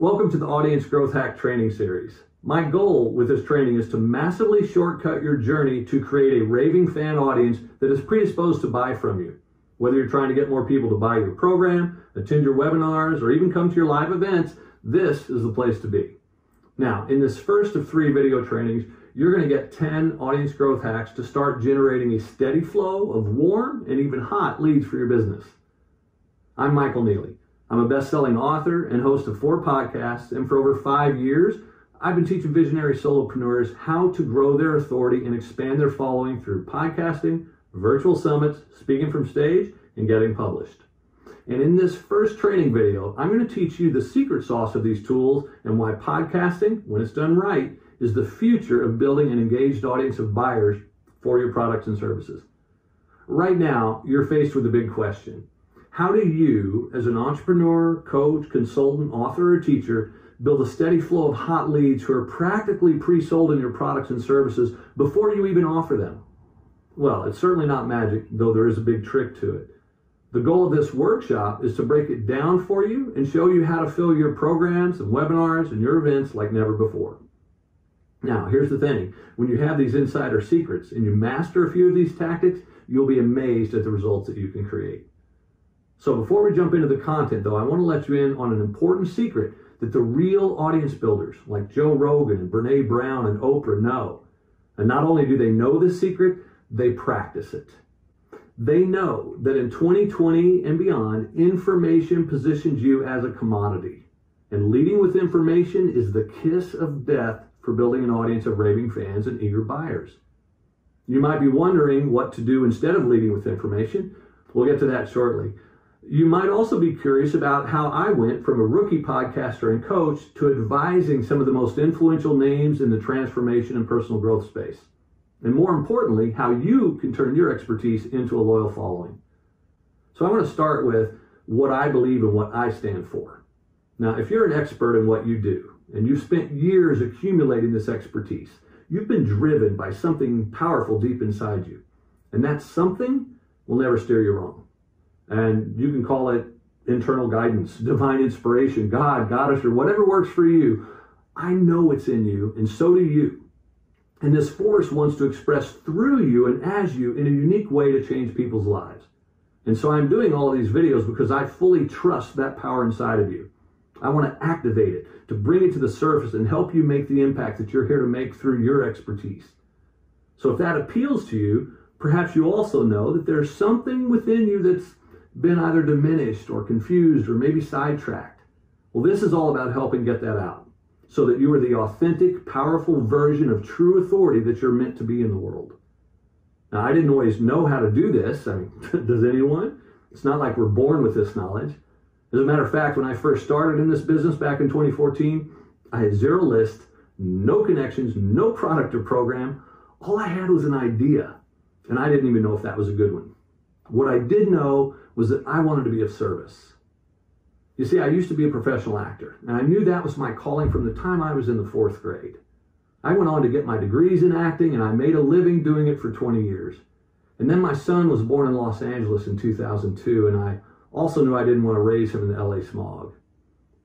Welcome to the Audience Growth Hack Training Series. My goal with this training is to massively shortcut your journey to create a raving fan audience that is predisposed to buy from you. Whether you're trying to get more people to buy your program, attend your webinars, or even come to your live events, this is the place to be. Now, in this first of three video trainings, you're going to get 10 audience growth hacks to start generating a steady flow of warm and even hot leads for your business. I'm Michael Neeley. I'm a best selling author and host of four podcasts, and for over five years, I've been teaching visionary solopreneurs how to grow their authority and expand their following through podcasting, virtual summits, speaking from stage, and getting published. And in this first training video, I'm going to teach you the secret sauce of these tools and why podcasting, when it's done right, is the future of building an engaged audience of buyers for your products and services. Right now, you're faced with a big question. How do you, as an entrepreneur, coach, consultant, author, or teacher, build a steady flow of hot leads who are practically pre sold in your products and services before you even offer them? Well, it's certainly not magic, though there is a big trick to it. The goal of this workshop is to break it down for you and show you how to fill your programs and webinars and your events like never before. Now, here's the thing when you have these insider secrets and you master a few of these tactics, you'll be amazed at the results that you can create. So, before we jump into the content, though, I want to let you in on an important secret that the real audience builders like Joe Rogan and Brene Brown and Oprah know. And not only do they know this secret, they practice it. They know that in 2020 and beyond, information positions you as a commodity. And leading with information is the kiss of death for building an audience of raving fans and eager buyers. You might be wondering what to do instead of leading with information. We'll get to that shortly. You might also be curious about how I went from a rookie podcaster and coach to advising some of the most influential names in the transformation and personal growth space. And more importantly, how you can turn your expertise into a loyal following. So I want to start with what I believe and what I stand for. Now, if you're an expert in what you do and you've spent years accumulating this expertise, you've been driven by something powerful deep inside you. And that something will never steer you wrong. And you can call it internal guidance, divine inspiration, God, goddess, or whatever works for you. I know it's in you, and so do you. And this force wants to express through you and as you in a unique way to change people's lives. And so I'm doing all these videos because I fully trust that power inside of you. I want to activate it, to bring it to the surface and help you make the impact that you're here to make through your expertise. So if that appeals to you, perhaps you also know that there's something within you that's been either diminished or confused or maybe sidetracked. Well, this is all about helping get that out so that you are the authentic, powerful version of true authority that you're meant to be in the world. Now, I didn't always know how to do this. I mean, does anyone? It's not like we're born with this knowledge. As a matter of fact, when I first started in this business back in 2014, I had zero list, no connections, no product or program. All I had was an idea, and I didn't even know if that was a good one. What I did know was that I wanted to be of service. You see, I used to be a professional actor, and I knew that was my calling from the time I was in the fourth grade. I went on to get my degrees in acting, and I made a living doing it for 20 years. And then my son was born in Los Angeles in 2002, and I also knew I didn't want to raise him in the LA smog.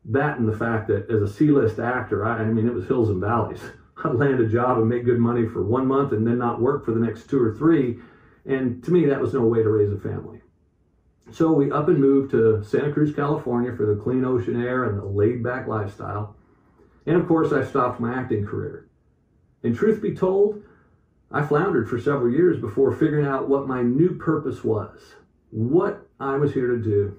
That and the fact that as a C list actor, I, I mean, it was hills and valleys. I'd land a job and make good money for one month and then not work for the next two or three. And to me, that was no way to raise a family. So we up and moved to Santa Cruz, California for the clean ocean air and the laid back lifestyle. And of course, I stopped my acting career. And truth be told, I floundered for several years before figuring out what my new purpose was, what I was here to do.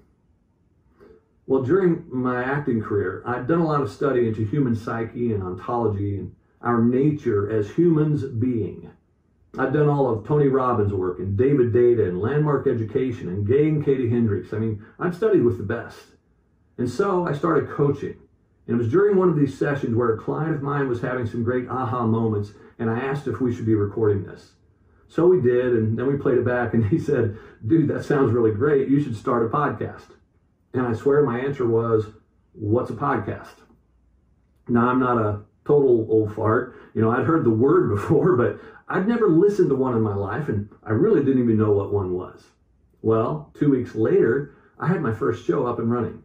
Well, during my acting career, I'd done a lot of study into human psyche and ontology and our nature as humans being. I've done all of Tony Robbins' work and David Deida and Landmark Education and Gay and Katie Hendricks. I mean, I've studied with the best. And so I started coaching. And it was during one of these sessions where a client of mine was having some great aha moments, and I asked if we should be recording this. So we did, and then we played it back, and he said, Dude, that sounds really great. You should start a podcast. And I swear my answer was, What's a podcast? Now, I'm not a total old fart. You know, I'd heard the word before, but I'd never listened to one in my life, and I really didn't even know what one was. Well, two weeks later, I had my first show up and running.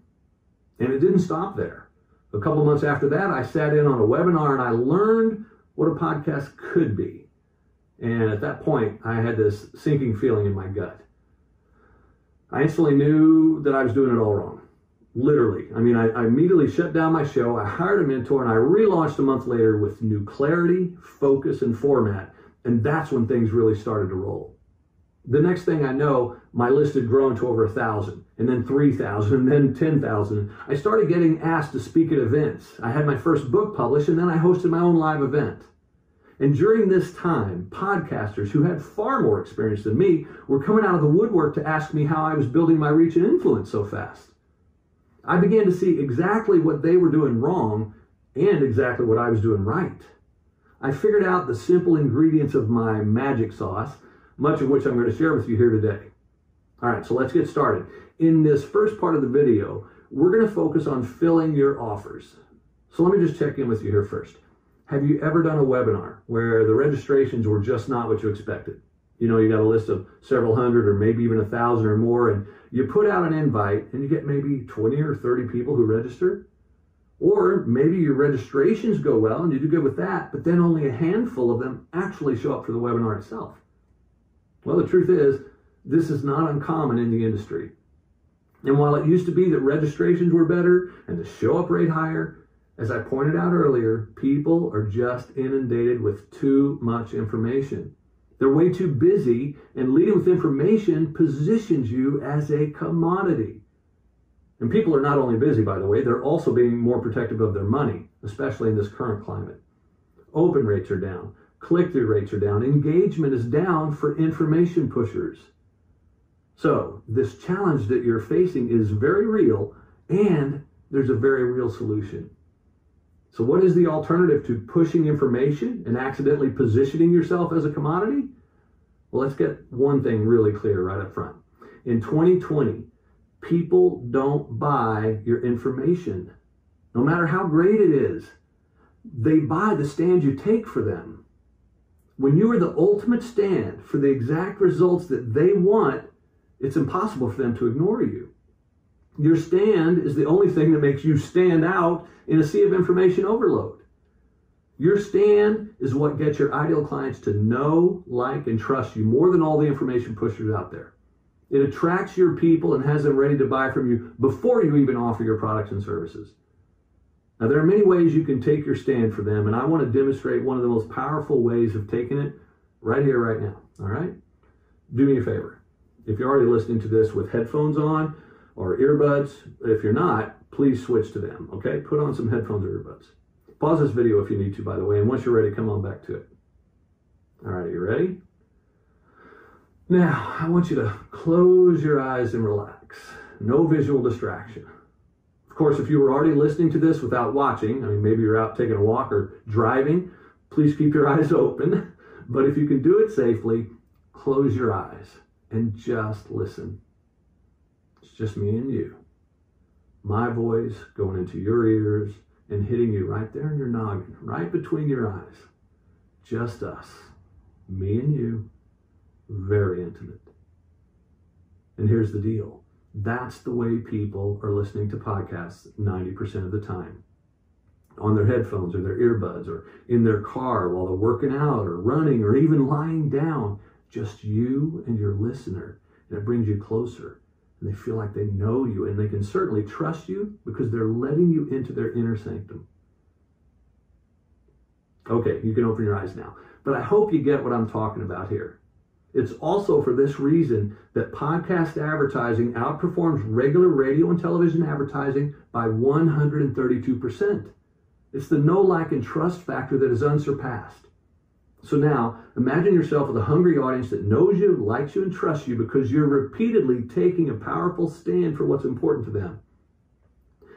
And it didn't stop there. A couple months after that, I sat in on a webinar and I learned what a podcast could be. And at that point, I had this sinking feeling in my gut. I instantly knew that I was doing it all wrong. Literally. I mean, I, I, immediately shut down my show. I hired a mentor and I relaunched a month later with new clarity, focus, and format. And that's when things really started to roll. The next thing I know, my list had grown to over a thousand, and then 3,000, and then 10,000. I started getting asked to speak at events. I had my first book published, and then I hosted my own live event. And during this time, podcasters who had far more experience than me were coming out of the woodwork to ask me how I was building my reach and influence so fast. I began to see exactly what they were doing wrong and exactly what I was doing right. I figured out the simple ingredients of my magic sauce, much of which I'm going to share with you here today. All right, so let's get started. In this first part of the video, we're going to focus on filling your offers. So let me just check in with you here first. Have you ever done a webinar where the registrations were just not what you expected? You know, you got a list of several hundred or maybe even a thousand or more, and you put out an invite and you get maybe 20 or 30 people who register. Or maybe your registrations go well and you do good with that, but then only a handful of them actually show up for the webinar itself. Well, the truth is, this is not uncommon in the industry. And while it used to be that registrations were better and the show up rate higher, as I pointed out earlier, people are just inundated with too much information. They're way too busy, and leading with information positions you as a commodity. And people are not only busy, by the way, they're also being more protective of their money, especially in this current climate. Open rates are down, click through rates are down, engagement is down for information pushers. So, this challenge that you're facing is very real, and there's a very real solution. So, what is the alternative to pushing information and accidentally positioning yourself as a commodity? Well, let's get one thing really clear right up front. In 2020, people don't buy your information, no matter how great it is. They buy the stand you take for them. When you are the ultimate stand for the exact results that they want, it's impossible for them to ignore you. Your stand is the only thing that makes you stand out in a sea of information overload. Your stand is what gets your ideal clients to know, like, and trust you more than all the information pushers out there. It attracts your people and has them ready to buy from you before you even offer your products and services. Now, there are many ways you can take your stand for them, and I want to demonstrate one of the most powerful ways of taking it right here, right now. All right? Do me a favor. If you're already listening to this with headphones on, or earbuds. If you're not, please switch to them, okay? Put on some headphones or earbuds. Pause this video if you need to, by the way, and once you're ready, come on back to it. All right, are you ready? Now, I want you to close your eyes and relax. No visual distraction. Of course, if you were already listening to this without watching, I mean, maybe you're out taking a walk or driving, please keep your eyes open. But if you can do it safely, close your eyes and just listen It's just me and you. My voice going into your ears and hitting you right there in your noggin, right between your eyes. Just us, me and you, very intimate. And here's the deal that's the way people are listening to podcasts 90% of the time on their headphones or their earbuds or in their car while they're working out or running or even lying down. Just you and your listener. And it brings you closer and they feel like they know you and they can certainly trust you because they're letting you into their inner sanctum. Okay, you can open your eyes now. But I hope you get what I'm talking about here. It's also for this reason that podcast advertising outperforms regular radio and television advertising by 132%. It's the know like, and trust factor that is unsurpassed. So now, imagine yourself with a hungry audience that knows you, likes you, and trusts you because you're repeatedly taking a powerful stand for what's important to them.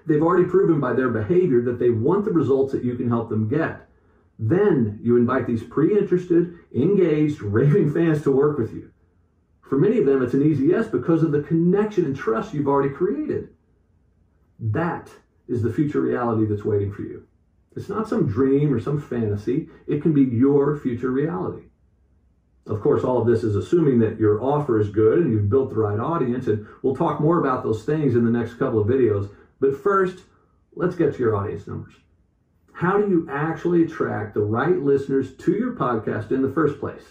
They've already proven by their behavior that they want the results that you can help them get. Then you invite these pre interested, engaged, raving fans to work with you. For many of them, it's an easy yes because of the connection and trust you've already created. That is the future reality that's waiting for you. It's not some dream or some fantasy. It can be your future reality. Of course, all of this is assuming that your offer is good and you've built the right audience. And we'll talk more about those things in the next couple of videos. But first, let's get to your audience numbers. How do you actually attract the right listeners to your podcast in the first place?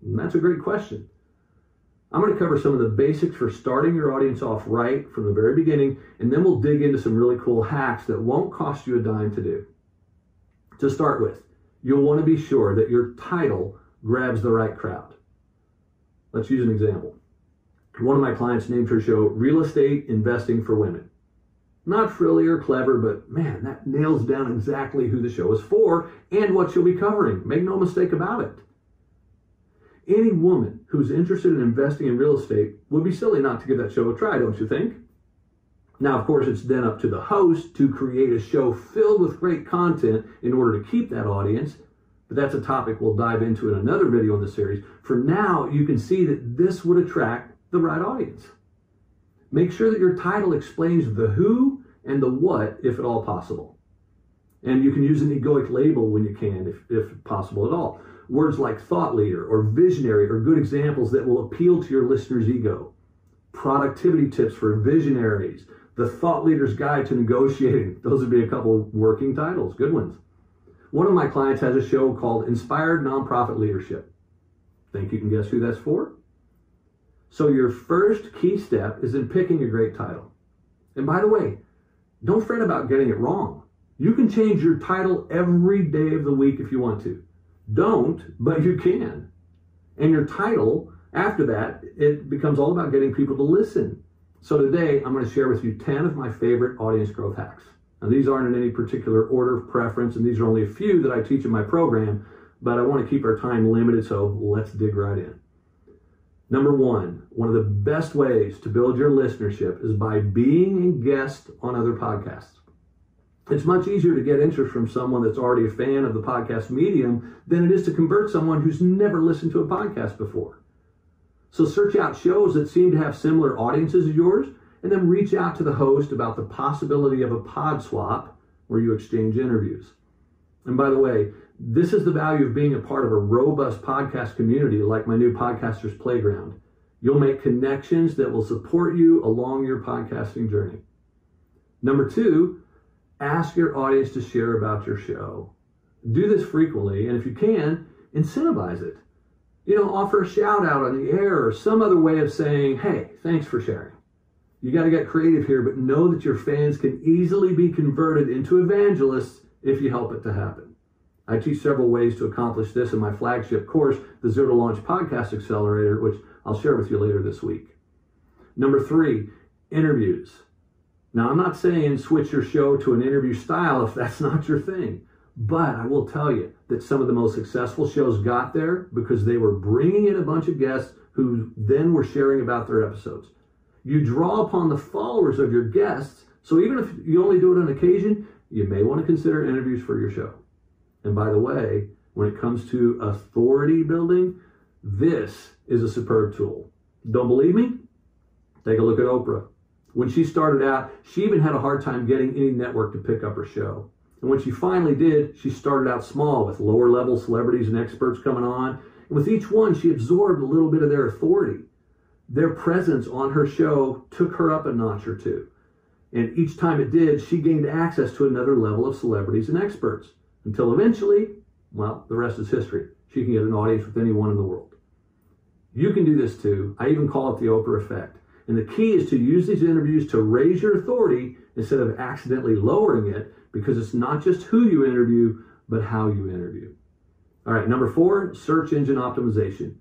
And that's a great question. I'm going to cover some of the basics for starting your audience off right from the very beginning, and then we'll dig into some really cool hacks that won't cost you a dime to do. To start with, you'll want to be sure that your title grabs the right crowd. Let's use an example. One of my clients named her show Real Estate Investing for Women. Not frilly or clever, but man, that nails down exactly who the show is for and what you'll be covering. Make no mistake about it. Any woman who's interested in investing in real estate would be silly not to give that show a try, don't you think? Now, of course, it's then up to the host to create a show filled with great content in order to keep that audience. But that's a topic we'll dive into in another video in the series. For now, you can see that this would attract the right audience. Make sure that your title explains the who and the what, if at all possible. And you can use an egoic label when you can, if, if possible at all. Words like thought leader or visionary are good examples that will appeal to your listener's ego. Productivity tips for visionaries, the thought leader's guide to negotiating. Those would be a couple of working titles, good ones. One of my clients has a show called Inspired Nonprofit Leadership. Think you can guess who that's for? So, your first key step is in picking a great title. And by the way, don't fret about getting it wrong. You can change your title every day of the week if you want to. Don't, but you can. And your title, after that, it becomes all about getting people to listen. So today, I'm going to share with you 10 of my favorite audience growth hacks. Now, these aren't in any particular order of preference, and these are only a few that I teach in my program, but I want to keep our time limited, so let's dig right in. Number one, one of the best ways to build your listenership is by being a guest on other podcasts. It's much easier to get interest from someone that's already a fan of the podcast medium than it is to convert someone who's never listened to a podcast before. So search out shows that seem to have similar audiences as yours and then reach out to the host about the possibility of a pod swap where you exchange interviews. And by the way, this is the value of being a part of a robust podcast community like my new Podcasters Playground. You'll make connections that will support you along your podcasting journey. Number two, ask your audience to share about your show. Do this frequently, and if you can, incentivize it. You know, offer a shout out on the air or some other way of saying, hey, thanks for sharing. You got to get creative here, but know that your fans can easily be converted into evangelists if you help it to happen. I teach several ways to accomplish this in my flagship course, the Zero to Launch Podcast Accelerator, which I'll share with you later this week. Number three, interviews. Now, I'm not saying switch your show to an interview style if that's not your thing, but I will tell you that some of the most successful shows got there because they were bringing in a bunch of guests who then were sharing about their episodes. You draw upon the followers of your guests, so even if you only do it on occasion, you may want to consider interviews for your show. And by the way, when it comes to authority building, this is a superb tool. Don't believe me? Take a look at Oprah. When she started out, she even had a hard time getting any network to pick up her show. And when she finally did, she started out small with lower level celebrities and experts coming on. And with each one, she absorbed a little bit of their authority. Their presence on her show took her up a notch or two. And each time it did, she gained access to another level of celebrities and experts until eventually, well, the rest is history. She can get an audience with anyone in the world. You can do this too. I even call it the Oprah effect. And the key is to use these interviews to raise your authority instead of accidentally lowering it because it's not just who you interview, but how you interview. All right, number four, search engine optimization.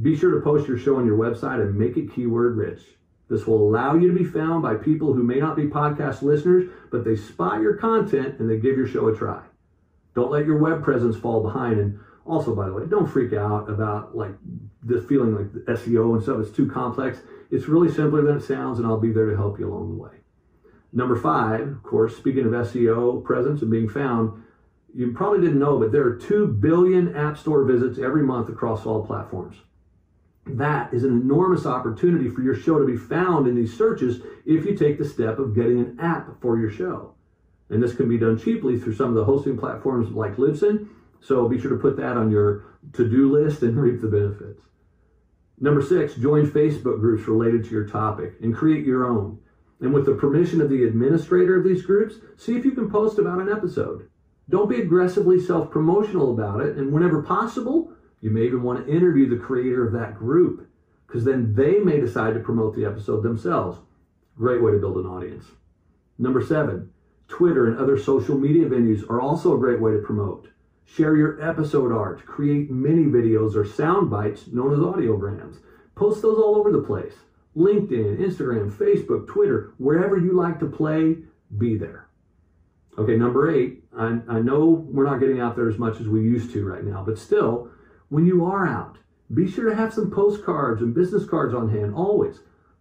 Be sure to post your show on your website and make it keyword rich. This will allow you to be found by people who may not be podcast listeners, but they spot your content and they give your show a try. Don't let your web presence fall behind. And also, by the way, don't freak out about like the feeling like SEO and stuff is too complex. It's really simpler than it sounds, and I'll be there to help you along the way. Number five, of course, speaking of SEO presence and being found, you probably didn't know, but there are 2 billion App Store visits every month across all platforms. That is an enormous opportunity for your show to be found in these searches if you take the step of getting an app for your show. And this can be done cheaply through some of the hosting platforms like Libsyn. So be sure to put that on your to do list and reap the benefits. Number six, join Facebook groups related to your topic and create your own. And with the permission of the administrator of these groups, see if you can post about an episode. Don't be aggressively self promotional about it, and whenever possible, you may even want to interview the creator of that group, because then they may decide to promote the episode themselves. Great way to build an audience. Number seven, Twitter and other social media venues are also a great way to promote. Share your episode art, create mini videos or sound bites known as audiograms. Post those all over the place. LinkedIn, Instagram, Facebook, Twitter, wherever you like to play, be there. Okay, number eight, I, I know we're not getting out there as much as we used to right now, but still, when you are out, be sure to have some postcards and business cards on hand always.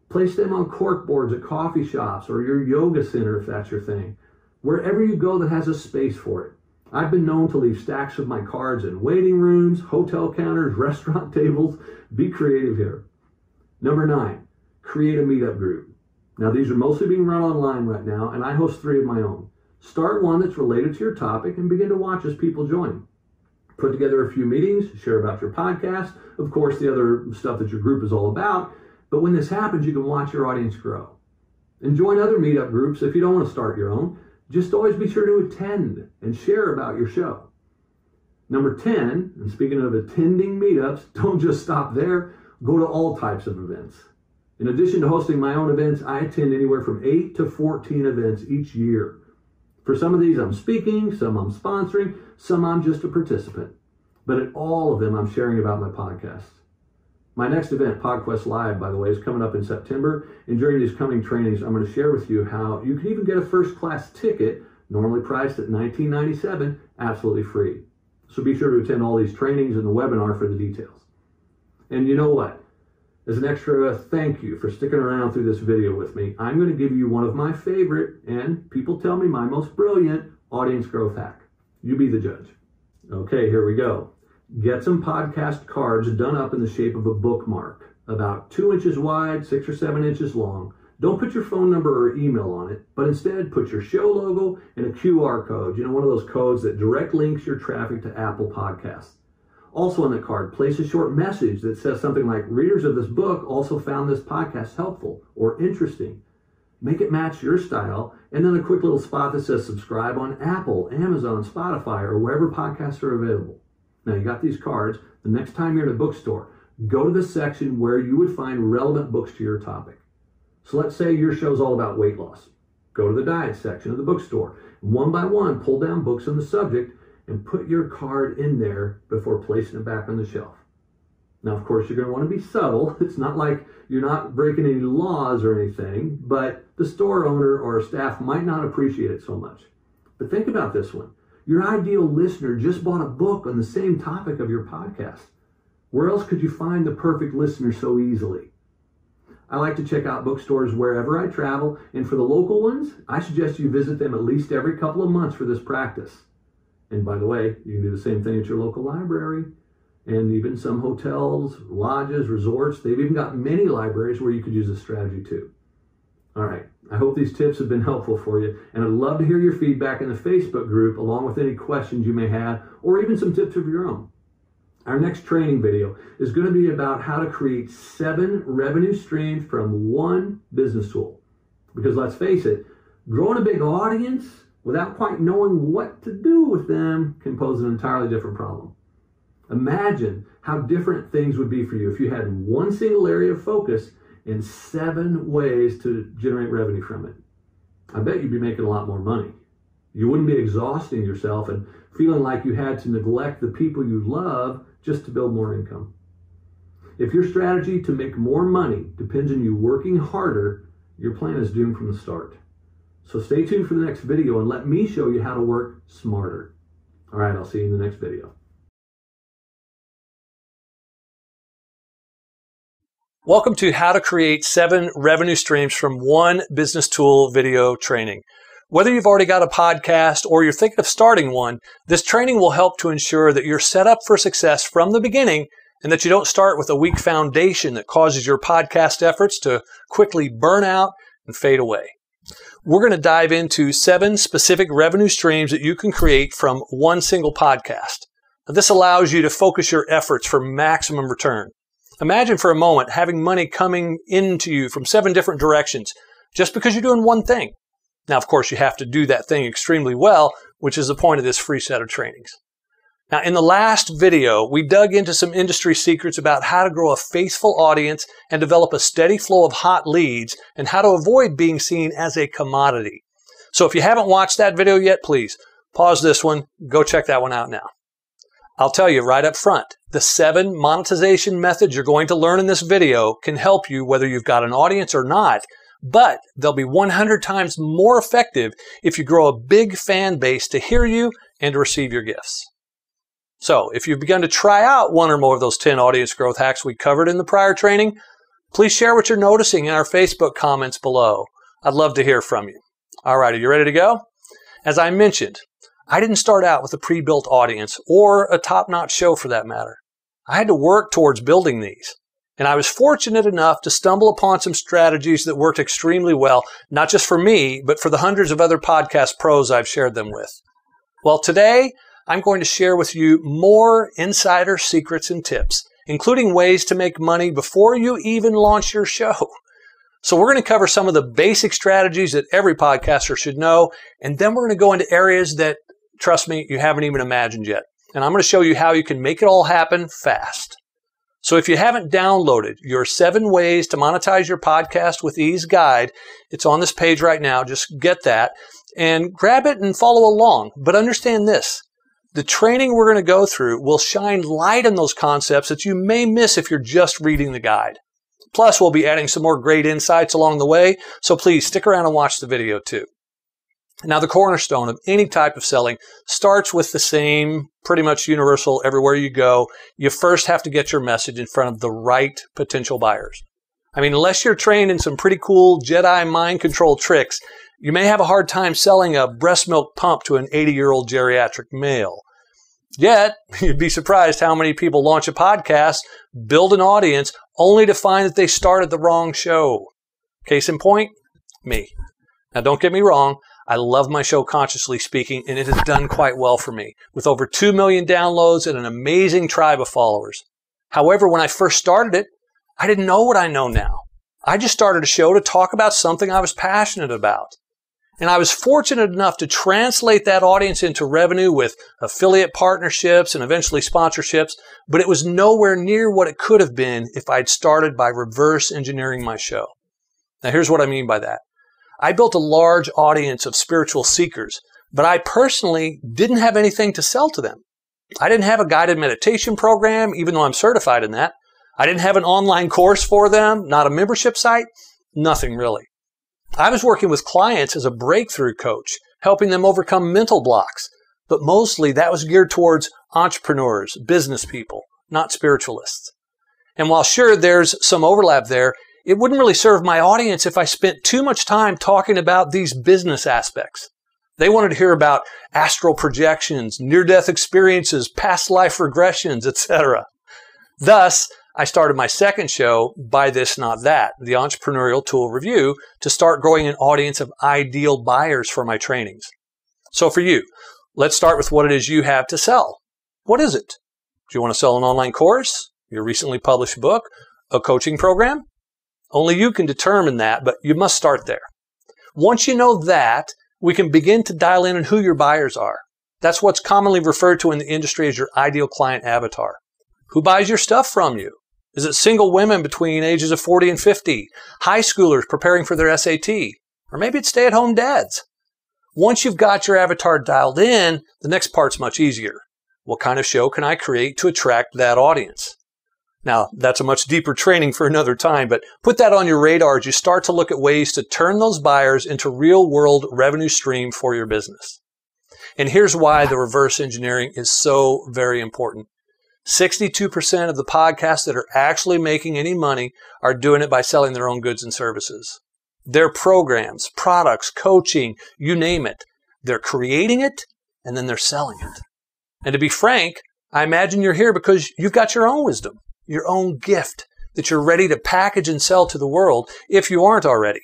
Place them on cork boards at coffee shops or your yoga center if that's your thing. Wherever you go that has a space for it. I've been known to leave stacks of my cards in waiting rooms, hotel counters, restaurant tables. Be creative here. Number nine, create a meetup group. Now, these are mostly being run online right now, and I host three of my own. Start one that's related to your topic and begin to watch as people join. Put together a few meetings, share about your podcast, of course, the other stuff that your group is all about. But when this happens, you can watch your audience grow. And join other meetup groups if you don't want to start your own. Just always be sure to attend and share about your show. Number 10, and speaking of attending meetups, don't just stop there, go to all types of events. In addition to hosting my own events, I attend anywhere from 8 to 14 events each year. For some of these, I'm speaking, some I'm sponsoring, some I'm just a participant. But at all of them, I'm sharing about my podcast. My next event, PodQuest Live, by the way, is coming up in September. And during these coming trainings, I'm going to share with you how you can even get a first class ticket, normally priced at $19.97, absolutely free. So be sure to attend all these trainings and the webinar for the details. And you know what? As an extra uh, thank you for sticking around through this video with me, I'm going to give you one of my favorite, and people tell me my most brilliant, audience growth hack. You be the judge. Okay, here we go. Get some podcast cards done up in the shape of a bookmark, about two inches wide, six or seven inches long. Don't put your phone number or email on it, but instead put your show logo and a QR code. You know, one of those codes that direct links your traffic to Apple Podcasts. Also on the card, place a short message that says something like, Readers of this book also found this podcast helpful or interesting. Make it match your style, and then a quick little spot that says subscribe on Apple, Amazon, Spotify, or wherever podcasts are available. Now you got these cards. The next time you're in a bookstore, go to the section where you would find relevant books to your topic. So let's say your show's all about weight loss. Go to the diet section of the bookstore. One by one, pull down books on the subject and put your card in there before placing it back on the shelf. Now, of course, you're going to want to be subtle. It's not like you're not breaking any laws or anything, but the store owner or staff might not appreciate it so much. But think about this one. Your ideal listener just bought a book on the same topic of your podcast. Where else could you find the perfect listener so easily? I like to check out bookstores wherever I travel, and for the local ones, I suggest you visit them at least every couple of months for this practice. And by the way, you can do the same thing at your local library and even some hotels, lodges, resorts. They've even got many libraries where you could use this strategy too. All right. I hope these tips have been helpful for you, and I'd love to hear your feedback in the Facebook group along with any questions you may have or even some tips of your own. Our next training video is going to be about how to create seven revenue streams from one business tool. Because let's face it, growing a big audience without quite knowing what to do with them can pose an entirely different problem. Imagine how different things would be for you if you had one single area of focus in seven ways to generate revenue from it. I bet you'd be making a lot more money. You wouldn't be exhausting yourself and feeling like you had to neglect the people you love just to build more income. If your strategy to make more money depends on you working harder, your plan is doomed from the start. So stay tuned for the next video and let me show you how to work smarter. All right, I'll see you in the next video. Welcome to How to Create Seven Revenue Streams from One Business Tool video training. Whether you've already got a podcast or you're thinking of starting one, this training will help to ensure that you're set up for success from the beginning and that you don't start with a weak foundation that causes your podcast efforts to quickly burn out and fade away. We're going to dive into seven specific revenue streams that you can create from one single podcast. Now, this allows you to focus your efforts for maximum return. Imagine for a moment having money coming into you from seven different directions, just because you're doing one thing. Now, of course, you have to do that thing extremely well, which is the point of this free set of trainings. Now, in the last video, we dug into some industry secrets about how to grow a faithful audience and develop a steady flow of hot leads and how to avoid being seen as a commodity. So if you haven't watched that video yet, please pause this one, go check that one out now. I'll tell you right up front, the seven monetization methods you're going to learn in this video can help you whether you've got an audience or not, but they'll be 100 times more effective if you grow a big fan base to hear you and to receive your gifts. So if you've begun to try out one or more of those 10 audience growth hacks we covered in the prior training, please share what you're noticing in our Facebook comments below. I'd love to hear from you. All right, are you ready to go? As I mentioned, I didn't start out with a pre-built audience or a top-notch show for that matter. I had to work towards building these. And I was fortunate enough to stumble upon some strategies that worked extremely well, not just for me, but for the hundreds of other podcast pros I've shared them with. Well, today I'm going to share with you more insider secrets and tips, including ways to make money before you even launch your show. So we're going to cover some of the basic strategies that every podcaster should know, and then we're going to go into areas that, trust me, you haven't even imagined yet. And I'm going to show you how you can make it all happen fast. So if you haven't downloaded your seven ways to monetize your podcast with ease guide, it's on this page right now. Just get that and grab it and follow along. But understand this. The training we're going to go through will shine light on those concepts that you may miss if you're just reading the guide. Plus, we'll be adding some more great insights along the way, so please stick around and watch the video too. Now, the cornerstone of any type of selling starts with the same, pretty much universal everywhere you go. You first have to get your message in front of the right potential buyers. I mean, unless you're trained in some pretty cool Jedi mind control tricks, you may have a hard time selling a breast milk pump to an 80 year old geriatric male. Yet, you'd be surprised how many people launch a podcast, build an audience, only to find that they started the wrong show. Case in point, me. Now, don't get me wrong. I love my show, Consciously Speaking, and it has done quite well for me, with over 2 million downloads and an amazing tribe of followers. However, when I first started it, I didn't know what I know now. I just started a show to talk about something I was passionate about. And I was fortunate enough to translate that audience into revenue with affiliate partnerships and eventually sponsorships, but it was nowhere near what it could have been if I'd started by reverse engineering my show. Now, here's what I mean by that. I built a large audience of spiritual seekers, but I personally didn't have anything to sell to them. I didn't have a guided meditation program, even though I'm certified in that. I didn't have an online course for them, not a membership site, nothing really. I was working with clients as a breakthrough coach, helping them overcome mental blocks, but mostly that was geared towards entrepreneurs, business people, not spiritualists. And while sure there's some overlap there, it wouldn't really serve my audience if I spent too much time talking about these business aspects. They wanted to hear about astral projections, near-death experiences, past life regressions, etc. Thus, I started my second show, Buy This Not That, the Entrepreneurial Tool Review, to start growing an audience of ideal buyers for my trainings. So for you, let's start with what it is you have to sell. What is it? Do you want to sell an online course, your recently published book, a coaching program? Only you can determine that, but you must start there. Once you know that, we can begin to dial in on who your buyers are. That's what's commonly referred to in the industry as your ideal client avatar. Who buys your stuff from you? Is it single women between ages of 40 and 50? High schoolers preparing for their SAT? Or maybe it's stay at home dads? Once you've got your avatar dialed in, the next part's much easier. What kind of show can I create to attract that audience? Now, that's a much deeper training for another time, but put that on your radar as you start to look at ways to turn those buyers into real world revenue stream for your business. And here's why the reverse engineering is so very important. 62% of the podcasts that are actually making any money are doing it by selling their own goods and services. Their programs, products, coaching, you name it. They're creating it and then they're selling it. And to be frank, I imagine you're here because you've got your own wisdom, your own gift that you're ready to package and sell to the world if you aren't already.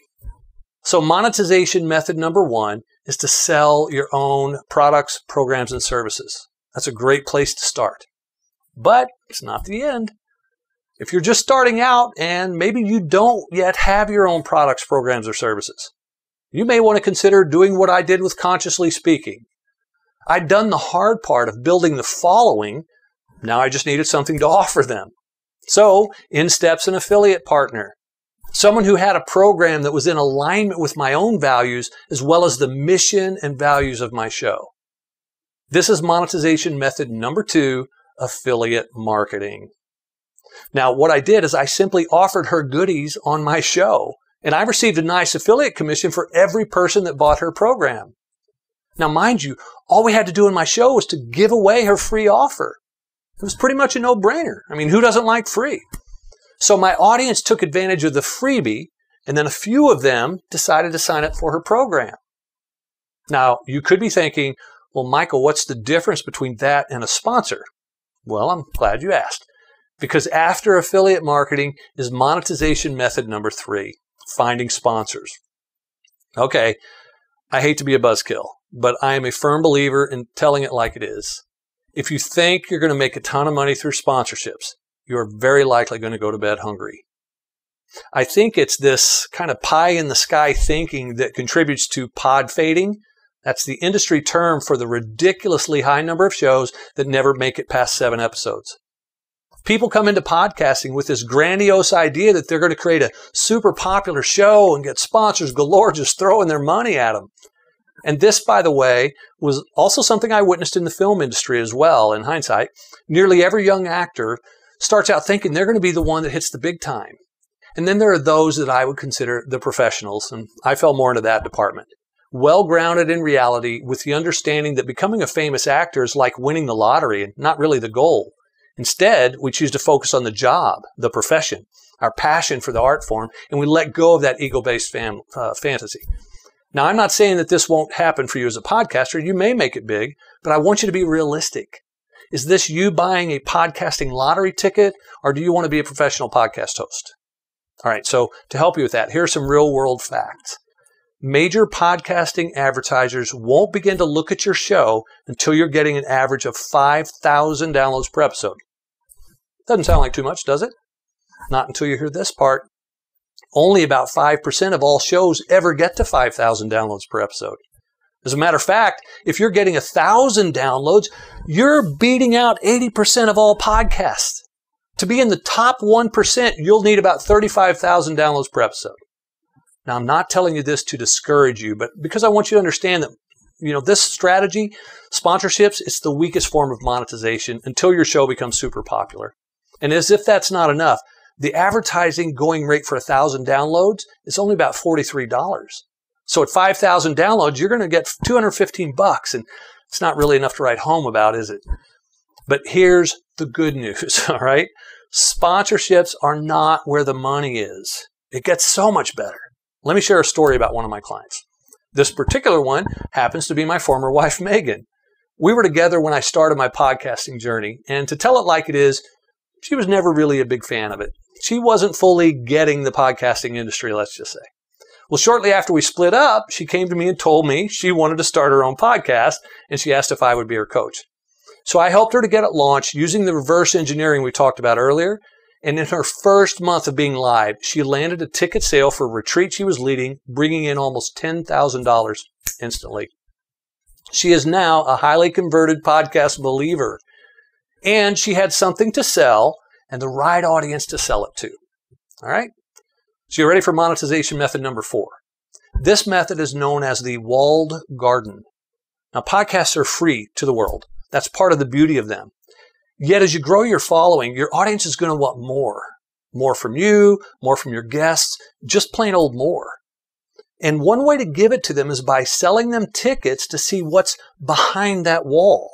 So monetization method number one is to sell your own products, programs, and services. That's a great place to start. But it's not the end. If you're just starting out and maybe you don't yet have your own products, programs, or services, you may want to consider doing what I did with Consciously Speaking. I'd done the hard part of building the following. Now I just needed something to offer them. So in steps an affiliate partner, someone who had a program that was in alignment with my own values as well as the mission and values of my show. This is monetization method number two, affiliate marketing. Now, what I did is I simply offered her goodies on my show, and I received a nice affiliate commission for every person that bought her program. Now, mind you, all we had to do in my show was to give away her free offer. It was pretty much a no brainer. I mean, who doesn't like free? So my audience took advantage of the freebie, and then a few of them decided to sign up for her program. Now, you could be thinking, well, Michael, what's the difference between that and a sponsor? Well, I'm glad you asked. Because after affiliate marketing is monetization method number three, finding sponsors. Okay, I hate to be a buzzkill, but I am a firm believer in telling it like it is. If you think you're going to make a ton of money through sponsorships, you're very likely going to go to bed hungry. I think it's this kind of pie in the sky thinking that contributes to pod fading. That's the industry term for the ridiculously high number of shows that never make it past seven episodes. People come into podcasting with this grandiose idea that they're going to create a super popular show and get sponsors galore just throwing their money at them. And this, by the way, was also something I witnessed in the film industry as well, in hindsight. Nearly every young actor starts out thinking they're going to be the one that hits the big time. And then there are those that I would consider the professionals, and I fell more into that department. Well grounded in reality with the understanding that becoming a famous actor is like winning the lottery and not really the goal. Instead, we choose to focus on the job, the profession, our passion for the art form, and we let go of that ego based fam- uh, fantasy. Now, I'm not saying that this won't happen for you as a podcaster. You may make it big, but I want you to be realistic. Is this you buying a podcasting lottery ticket, or do you want to be a professional podcast host? All right, so to help you with that, here are some real world facts. Major podcasting advertisers won't begin to look at your show until you're getting an average of 5,000 downloads per episode. Doesn't sound like too much, does it? Not until you hear this part. Only about 5% of all shows ever get to 5,000 downloads per episode. As a matter of fact, if you're getting 1,000 downloads, you're beating out 80% of all podcasts. To be in the top 1%, you'll need about 35,000 downloads per episode. Now, I'm not telling you this to discourage you, but because I want you to understand that you know, this strategy, sponsorships, it's the weakest form of monetization until your show becomes super popular. And as if that's not enough, the advertising going rate for a thousand downloads is only about $43. So at 5,000 downloads, you're going to get 215 bucks and it's not really enough to write home about, is it? But here's the good news, all right? Sponsorships are not where the money is. It gets so much better. Let me share a story about one of my clients. This particular one happens to be my former wife, Megan. We were together when I started my podcasting journey, and to tell it like it is, she was never really a big fan of it. She wasn't fully getting the podcasting industry, let's just say. Well, shortly after we split up, she came to me and told me she wanted to start her own podcast, and she asked if I would be her coach. So I helped her to get it launched using the reverse engineering we talked about earlier. And in her first month of being live, she landed a ticket sale for a retreat she was leading, bringing in almost $10,000 instantly. She is now a highly converted podcast believer and she had something to sell and the right audience to sell it to. All right. So you're ready for monetization method number four. This method is known as the walled garden. Now, podcasts are free to the world. That's part of the beauty of them. Yet, as you grow your following, your audience is going to want more. More from you, more from your guests, just plain old more. And one way to give it to them is by selling them tickets to see what's behind that wall.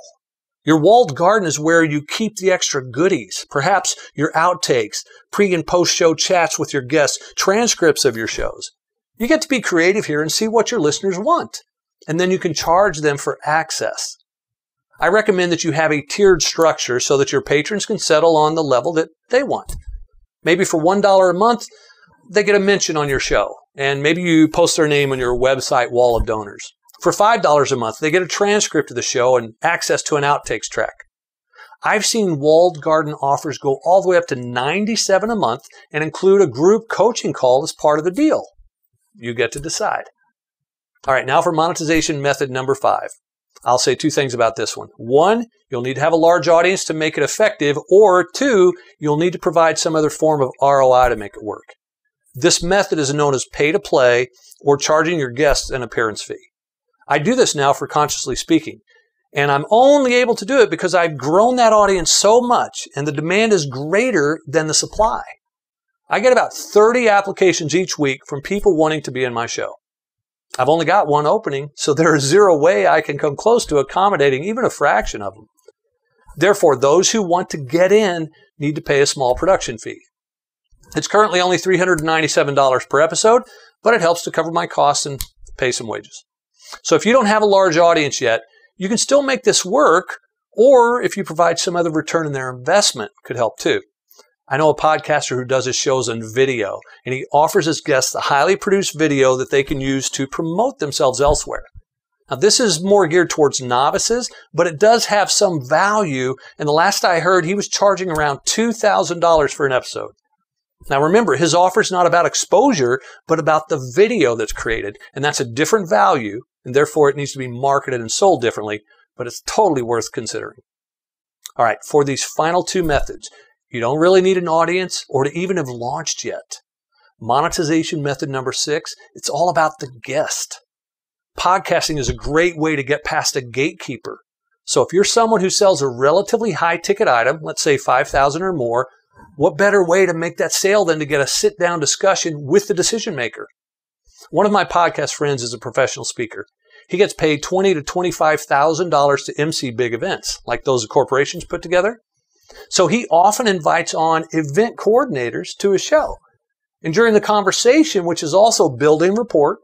Your walled garden is where you keep the extra goodies, perhaps your outtakes, pre and post show chats with your guests, transcripts of your shows. You get to be creative here and see what your listeners want. And then you can charge them for access. I recommend that you have a tiered structure so that your patrons can settle on the level that they want. Maybe for $1 a month, they get a mention on your show. And maybe you post their name on your website wall of donors. For $5 a month, they get a transcript of the show and access to an outtakes track. I've seen walled garden offers go all the way up to 97 a month and include a group coaching call as part of the deal. You get to decide. All right, now for monetization method number five. I'll say two things about this one. One, you'll need to have a large audience to make it effective, or two, you'll need to provide some other form of ROI to make it work. This method is known as pay to play or charging your guests an appearance fee. I do this now for consciously speaking. And I'm only able to do it because I've grown that audience so much and the demand is greater than the supply. I get about 30 applications each week from people wanting to be in my show. I've only got one opening, so there is zero way I can come close to accommodating even a fraction of them. Therefore, those who want to get in need to pay a small production fee. It's currently only $397 per episode, but it helps to cover my costs and pay some wages. So if you don't have a large audience yet, you can still make this work, or if you provide some other return in their investment, could help too. I know a podcaster who does his shows on video, and he offers his guests a highly produced video that they can use to promote themselves elsewhere. Now, this is more geared towards novices, but it does have some value. And the last I heard, he was charging around $2,000 for an episode. Now, remember, his offer is not about exposure, but about the video that's created. And that's a different value and therefore it needs to be marketed and sold differently, but it's totally worth considering. All right, for these final two methods, you don't really need an audience or to even have launched yet. Monetization method number six, it's all about the guest. Podcasting is a great way to get past a gatekeeper. So if you're someone who sells a relatively high ticket item, let's say 5,000 or more, what better way to make that sale than to get a sit down discussion with the decision maker? One of my podcast friends is a professional speaker. He gets paid twenty to twenty-five thousand dollars to MC big events, like those the corporations put together. So he often invites on event coordinators to his show. And during the conversation, which is also building rapport,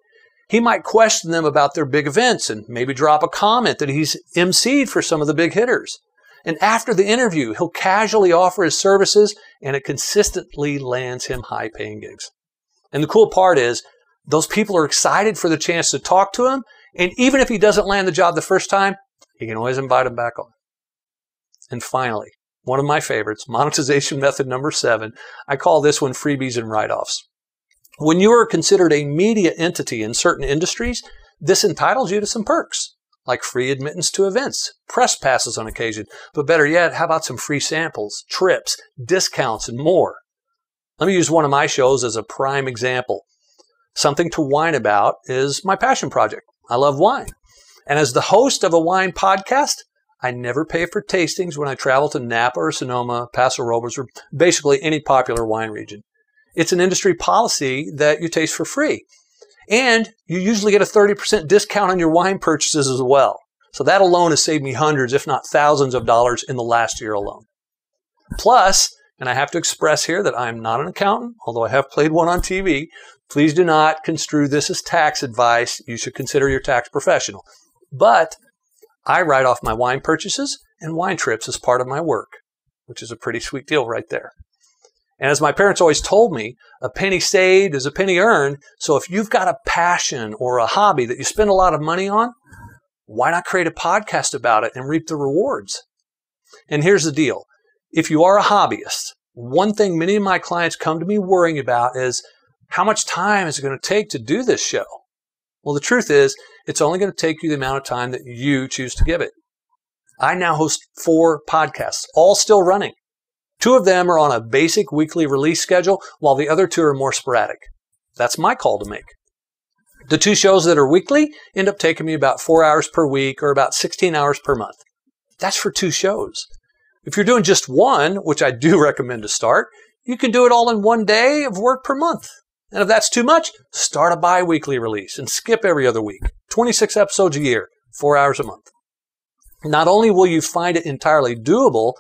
he might question them about their big events and maybe drop a comment that he's MC'd for some of the big hitters. And after the interview, he'll casually offer his services and it consistently lands him high paying gigs. And the cool part is those people are excited for the chance to talk to him. And even if he doesn't land the job the first time, he can always invite him back on. And finally, one of my favorites, monetization method number seven. I call this one freebies and write offs. When you are considered a media entity in certain industries, this entitles you to some perks, like free admittance to events, press passes on occasion, but better yet, how about some free samples, trips, discounts, and more? Let me use one of my shows as a prime example something to wine about is my passion project. I love wine. And as the host of a wine podcast, I never pay for tastings when I travel to Napa or Sonoma, Paso Robles, or basically any popular wine region. It's an industry policy that you taste for free. And you usually get a 30% discount on your wine purchases as well. So that alone has saved me hundreds, if not thousands of dollars in the last year alone. Plus, and I have to express here that I'm not an accountant, although I have played one on TV. Please do not construe this as tax advice. You should consider your tax professional. But I write off my wine purchases and wine trips as part of my work, which is a pretty sweet deal right there. And as my parents always told me, a penny saved is a penny earned. So if you've got a passion or a hobby that you spend a lot of money on, why not create a podcast about it and reap the rewards? And here's the deal. If you are a hobbyist, one thing many of my clients come to me worrying about is how much time is it going to take to do this show? Well, the truth is, it's only going to take you the amount of time that you choose to give it. I now host four podcasts, all still running. Two of them are on a basic weekly release schedule, while the other two are more sporadic. That's my call to make. The two shows that are weekly end up taking me about four hours per week or about 16 hours per month. That's for two shows. If you're doing just one, which I do recommend to start, you can do it all in one day of work per month. And if that's too much, start a bi weekly release and skip every other week. 26 episodes a year, four hours a month. Not only will you find it entirely doable,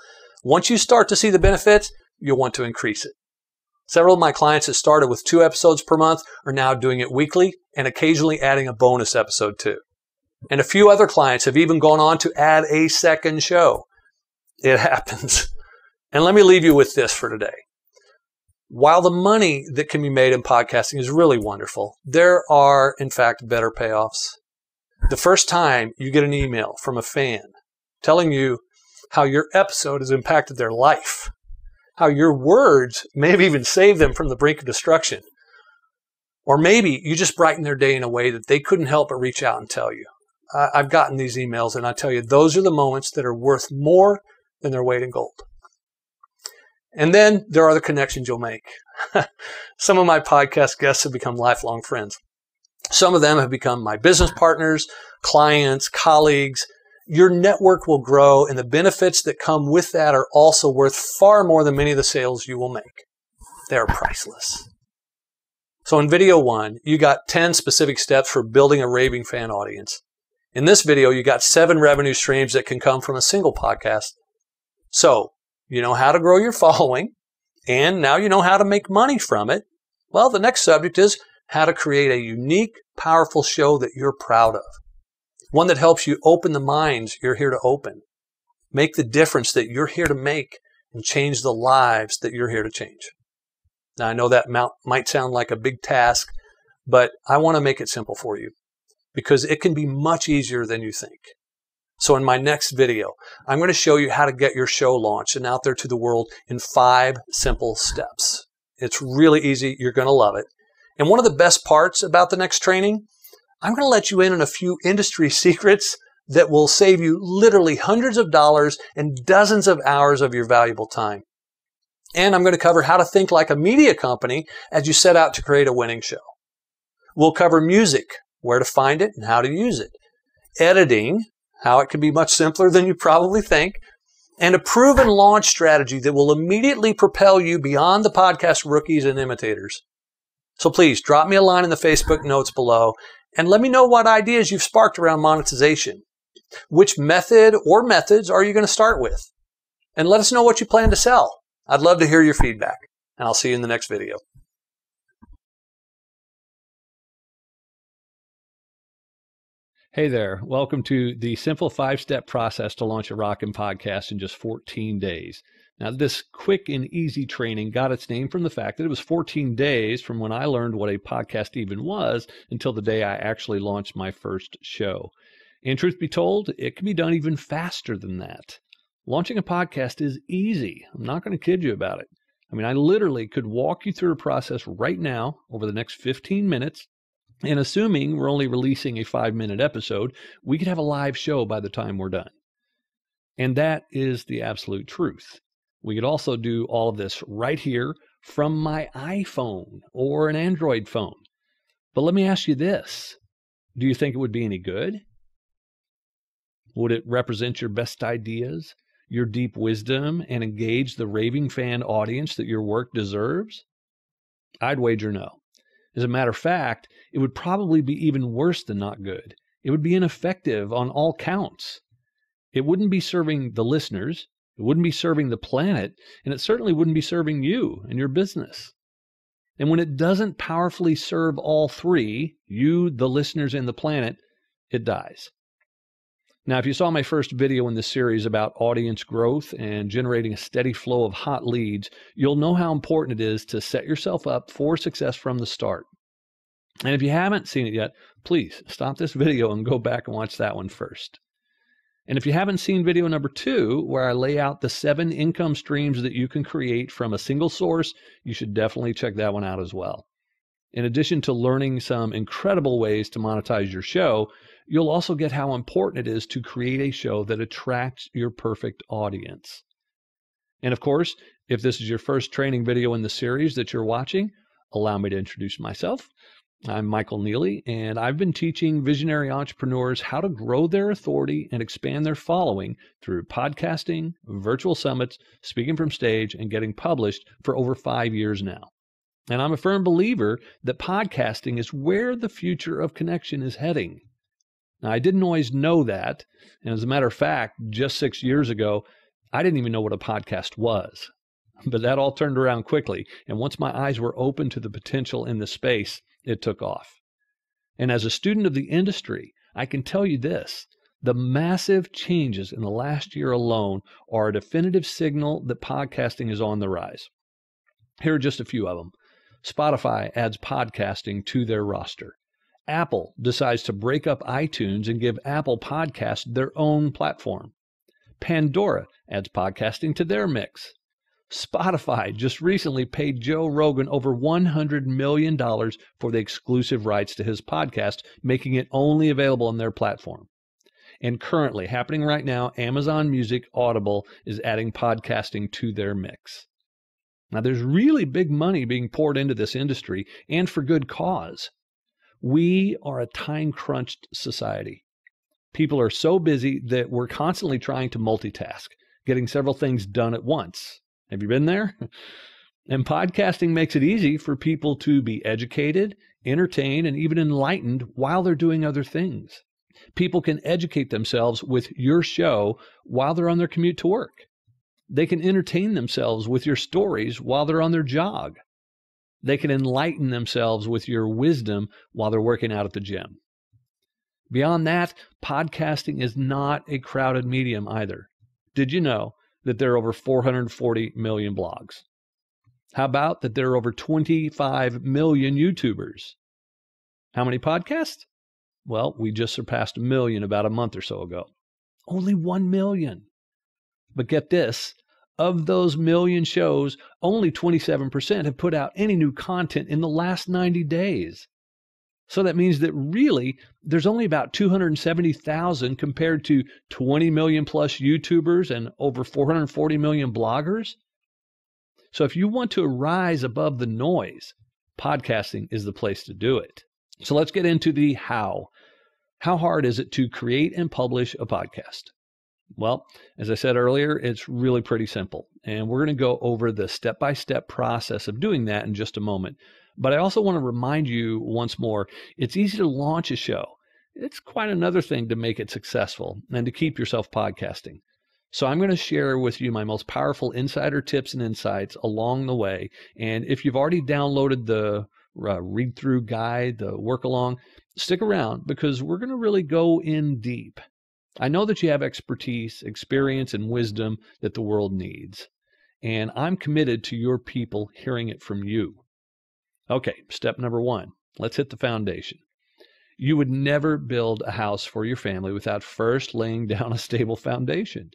once you start to see the benefits, you'll want to increase it. Several of my clients that started with two episodes per month are now doing it weekly and occasionally adding a bonus episode too. And a few other clients have even gone on to add a second show. It happens. And let me leave you with this for today while the money that can be made in podcasting is really wonderful, there are, in fact, better payoffs. The first time you get an email from a fan telling you how your episode has impacted their life, how your words may have even saved them from the brink of destruction. Or maybe you just brighten their day in a way that they couldn't help but reach out and tell you. I've gotten these emails, and I tell you, those are the moments that are worth more than their weight in gold. And then there are the connections you'll make. Some of my podcast guests have become lifelong friends. Some of them have become my business partners, clients, colleagues. Your network will grow, and the benefits that come with that are also worth far more than many of the sales you will make. They are priceless. So, in video one, you got 10 specific steps for building a raving fan audience. In this video, you got seven revenue streams that can come from a single podcast. So, you know how to grow your following, and now you know how to make money from it. Well, the next subject is how to create a unique, powerful show that you're proud of. One that helps you open the minds you're here to open, make the difference that you're here to make, and change the lives that you're here to change. Now, I know that might sound like a big task, but I want to make it simple for you because it can be much easier than you think. So in my next video, I'm going to show you how to get your show launched and out there to the world in five simple steps. It's really easy. You're going to love it. And one of the best parts about the next training, I'm going to let you in on a few industry secrets that will save you literally hundreds of dollars and dozens of hours of your valuable time. And I'm going to cover how to think like a media company as you set out to create a winning show. We'll cover music, where to find it and how to use it, editing, how it can be much simpler than you probably think, and a proven launch strategy that will immediately propel you beyond the podcast rookies and imitators. So please drop me a line in the Facebook notes below and let me know what ideas you've sparked around monetization. Which method or methods are you going to start with? And let us know what you plan to sell. I'd love to hear your feedback, and I'll see you in the next video. Hey there. Welcome to the simple five step process to launch a rockin' podcast in just 14 days. Now, this quick and easy training got its name from the fact that it was 14 days from when I learned what a podcast even was until the day I actually launched my first show. And truth be told, it can be done even faster than that. Launching a podcast is easy. I'm not going to kid you about it. I mean, I literally could walk you through a process right now over the next 15 minutes and assuming we're only releasing a five minute episode, we could have a live show by the time we're done. And that is the absolute truth. We could also do all of this right here from my iPhone or an Android phone. But let me ask you this do you think it would be any good? Would it represent your best ideas, your deep wisdom, and engage the raving fan audience that your work deserves? I'd wager no. As a matter of fact, it would probably be even worse than not good. It would be ineffective on all counts. It wouldn't be serving the listeners, it wouldn't be serving the planet, and it certainly wouldn't be serving you and your business. And when it doesn't powerfully serve all three, you, the listeners, and the planet, it dies. Now, if you saw my first video in this series about audience growth and generating a steady flow of hot leads, you'll know how important it is to set yourself up for success from the start. And if you haven't seen it yet, please stop this video and go back and watch that one first. And if you haven't seen video number two, where I lay out the seven income streams that you can create from a single source, you should definitely check that one out as well. In addition to learning some incredible ways to monetize your show, you'll also get how important it is to create a show that attracts your perfect audience. And of course, if this is your first training video in the series that you're watching, allow me to introduce myself. I'm Michael Neeley, and I've been teaching visionary entrepreneurs how to grow their authority and expand their following through podcasting, virtual summits, speaking from stage, and getting published for over five years now. And I'm a firm believer that podcasting is where the future of connection is heading. Now, I didn't always know that. And as a matter of fact, just six years ago, I didn't even know what a podcast was. But that all turned around quickly. And once my eyes were open to the potential in the space, it took off. And as a student of the industry, I can tell you this the massive changes in the last year alone are a definitive signal that podcasting is on the rise. Here are just a few of them. Spotify adds podcasting to their roster. Apple decides to break up iTunes and give Apple Podcast their own platform. Pandora adds podcasting to their mix. Spotify just recently paid Joe Rogan over $100 million for the exclusive rights to his podcast, making it only available on their platform. And currently, happening right now, Amazon Music Audible is adding podcasting to their mix. Now, there's really big money being poured into this industry and for good cause. We are a time crunched society. People are so busy that we're constantly trying to multitask, getting several things done at once. Have you been there? And podcasting makes it easy for people to be educated, entertained, and even enlightened while they're doing other things. People can educate themselves with your show while they're on their commute to work. They can entertain themselves with your stories while they're on their jog. They can enlighten themselves with your wisdom while they're working out at the gym. Beyond that, podcasting is not a crowded medium either. Did you know that there are over 440 million blogs? How about that there are over 25 million YouTubers? How many podcasts? Well, we just surpassed a million about a month or so ago. Only 1 million. But get this of those million shows, only 27% have put out any new content in the last 90 days. So that means that really there's only about 270,000 compared to 20 million plus YouTubers and over 440 million bloggers. So if you want to rise above the noise, podcasting is the place to do it. So let's get into the how. How hard is it to create and publish a podcast? Well, as I said earlier, it's really pretty simple. And we're going to go over the step by step process of doing that in just a moment. But I also want to remind you once more it's easy to launch a show. It's quite another thing to make it successful and to keep yourself podcasting. So, I'm going to share with you my most powerful insider tips and insights along the way. And if you've already downloaded the uh, read through guide, the work along, stick around because we're going to really go in deep. I know that you have expertise, experience, and wisdom that the world needs. And I'm committed to your people hearing it from you. Okay, step number one let's hit the foundation. You would never build a house for your family without first laying down a stable foundation,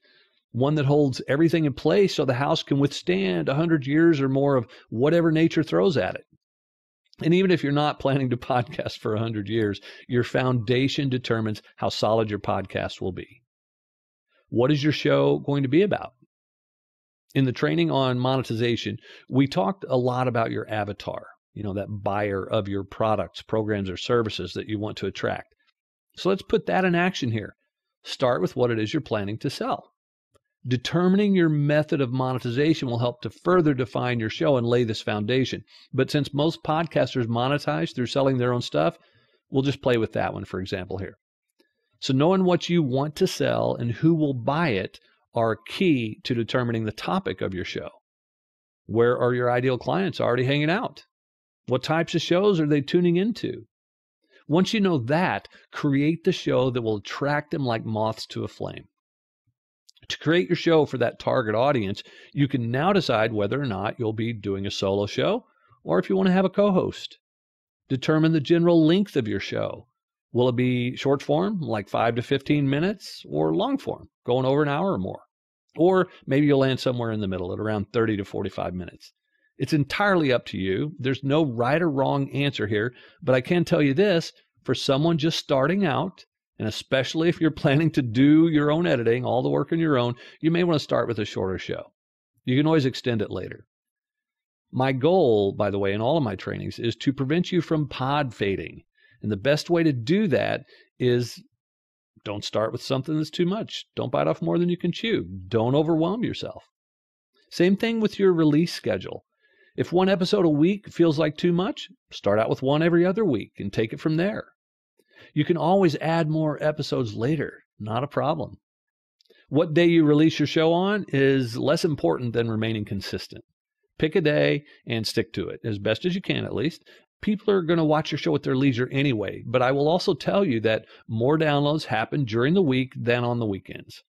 one that holds everything in place so the house can withstand a 100 years or more of whatever nature throws at it. And even if you're not planning to podcast for 100 years, your foundation determines how solid your podcast will be. What is your show going to be about? In the training on monetization, we talked a lot about your avatar you know, that buyer of your products, programs, or services that you want to attract. So let's put that in action here. Start with what it is you're planning to sell. Determining your method of monetization will help to further define your show and lay this foundation. But since most podcasters monetize through selling their own stuff, we'll just play with that one, for example, here. So, knowing what you want to sell and who will buy it are key to determining the topic of your show. Where are your ideal clients already hanging out? What types of shows are they tuning into? Once you know that, create the show that will attract them like moths to a flame. To create your show for that target audience, you can now decide whether or not you'll be doing a solo show or if you want to have a co host. Determine the general length of your show. Will it be short form, like 5 to 15 minutes, or long form, going over an hour or more? Or maybe you'll land somewhere in the middle at around 30 to 45 minutes. It's entirely up to you. There's no right or wrong answer here, but I can tell you this for someone just starting out, and especially if you're planning to do your own editing, all the work on your own, you may want to start with a shorter show. You can always extend it later. My goal, by the way, in all of my trainings is to prevent you from pod fading. And the best way to do that is don't start with something that's too much. Don't bite off more than you can chew. Don't overwhelm yourself. Same thing with your release schedule. If one episode a week feels like too much, start out with one every other week and take it from there. You can always add more episodes later, not a problem. What day you release your show on is less important than remaining consistent. Pick a day and stick to it as best as you can, at least. People are going to watch your show at their leisure anyway, but I will also tell you that more downloads happen during the week than on the weekends.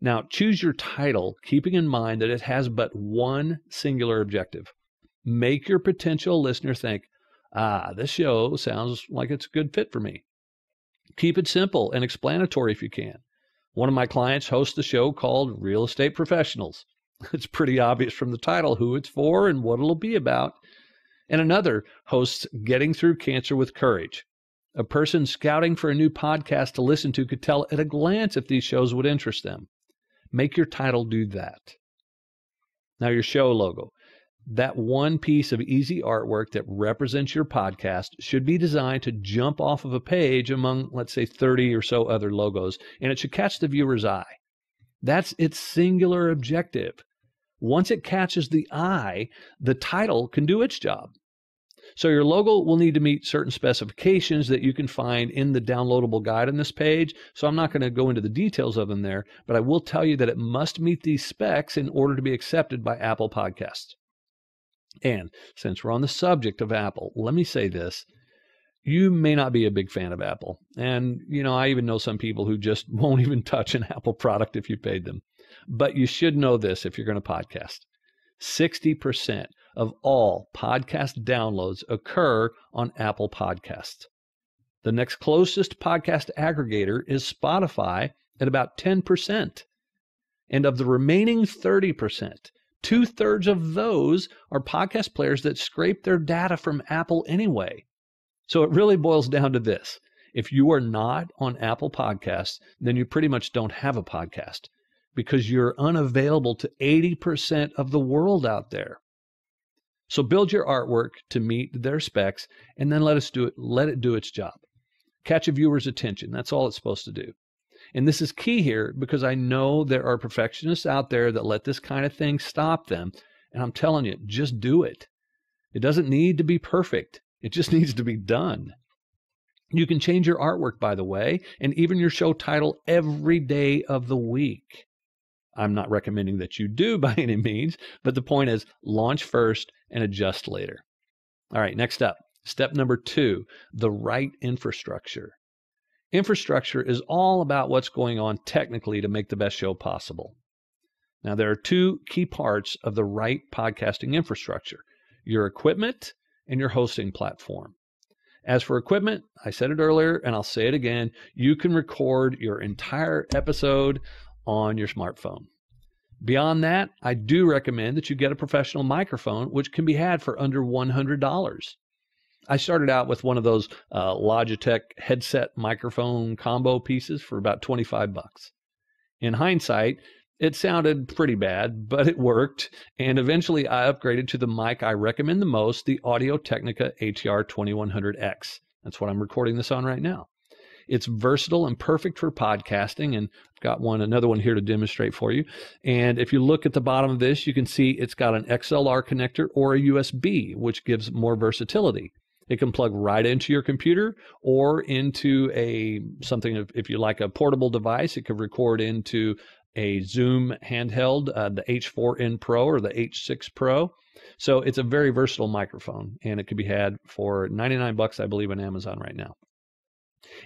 Now, choose your title, keeping in mind that it has but one singular objective. Make your potential listener think, ah, this show sounds like it's a good fit for me. Keep it simple and explanatory if you can. One of my clients hosts a show called Real Estate Professionals. It's pretty obvious from the title who it's for and what it'll be about. And another hosts Getting Through Cancer with Courage. A person scouting for a new podcast to listen to could tell at a glance if these shows would interest them. Make your title do that. Now, your show logo. That one piece of easy artwork that represents your podcast should be designed to jump off of a page among, let's say, 30 or so other logos, and it should catch the viewer's eye. That's its singular objective. Once it catches the eye, the title can do its job. So your logo will need to meet certain specifications that you can find in the downloadable guide on this page. So I'm not going to go into the details of them there, but I will tell you that it must meet these specs in order to be accepted by Apple Podcasts. And since we're on the subject of Apple, let me say this. You may not be a big fan of Apple. And, you know, I even know some people who just won't even touch an Apple product if you paid them. But you should know this if you're going to podcast 60% of all podcast downloads occur on Apple Podcasts. The next closest podcast aggregator is Spotify at about 10%. And of the remaining 30%, Two thirds of those are podcast players that scrape their data from Apple anyway. So it really boils down to this. If you are not on Apple Podcasts, then you pretty much don't have a podcast because you're unavailable to 80% of the world out there. So build your artwork to meet their specs and then let us do it let it do its job. Catch a viewer's attention. That's all it's supposed to do. And this is key here because I know there are perfectionists out there that let this kind of thing stop them. And I'm telling you, just do it. It doesn't need to be perfect, it just needs to be done. You can change your artwork, by the way, and even your show title every day of the week. I'm not recommending that you do by any means, but the point is launch first and adjust later. All right, next up, step number two the right infrastructure. Infrastructure is all about what's going on technically to make the best show possible. Now, there are two key parts of the right podcasting infrastructure your equipment and your hosting platform. As for equipment, I said it earlier and I'll say it again you can record your entire episode on your smartphone. Beyond that, I do recommend that you get a professional microphone, which can be had for under $100. I started out with one of those uh, Logitech headset microphone combo pieces for about 25 bucks. In hindsight, it sounded pretty bad, but it worked. And eventually I upgraded to the mic I recommend the most, the Audio Technica ATR 2100X. That's what I'm recording this on right now. It's versatile and perfect for podcasting. And I've got one, another one here to demonstrate for you. And if you look at the bottom of this, you can see it's got an XLR connector or a USB, which gives more versatility. It can plug right into your computer or into a something if you like a portable device. It could record into a Zoom handheld, uh, the H4n Pro or the H6 Pro. So it's a very versatile microphone, and it could be had for 99 bucks, I believe, on Amazon right now.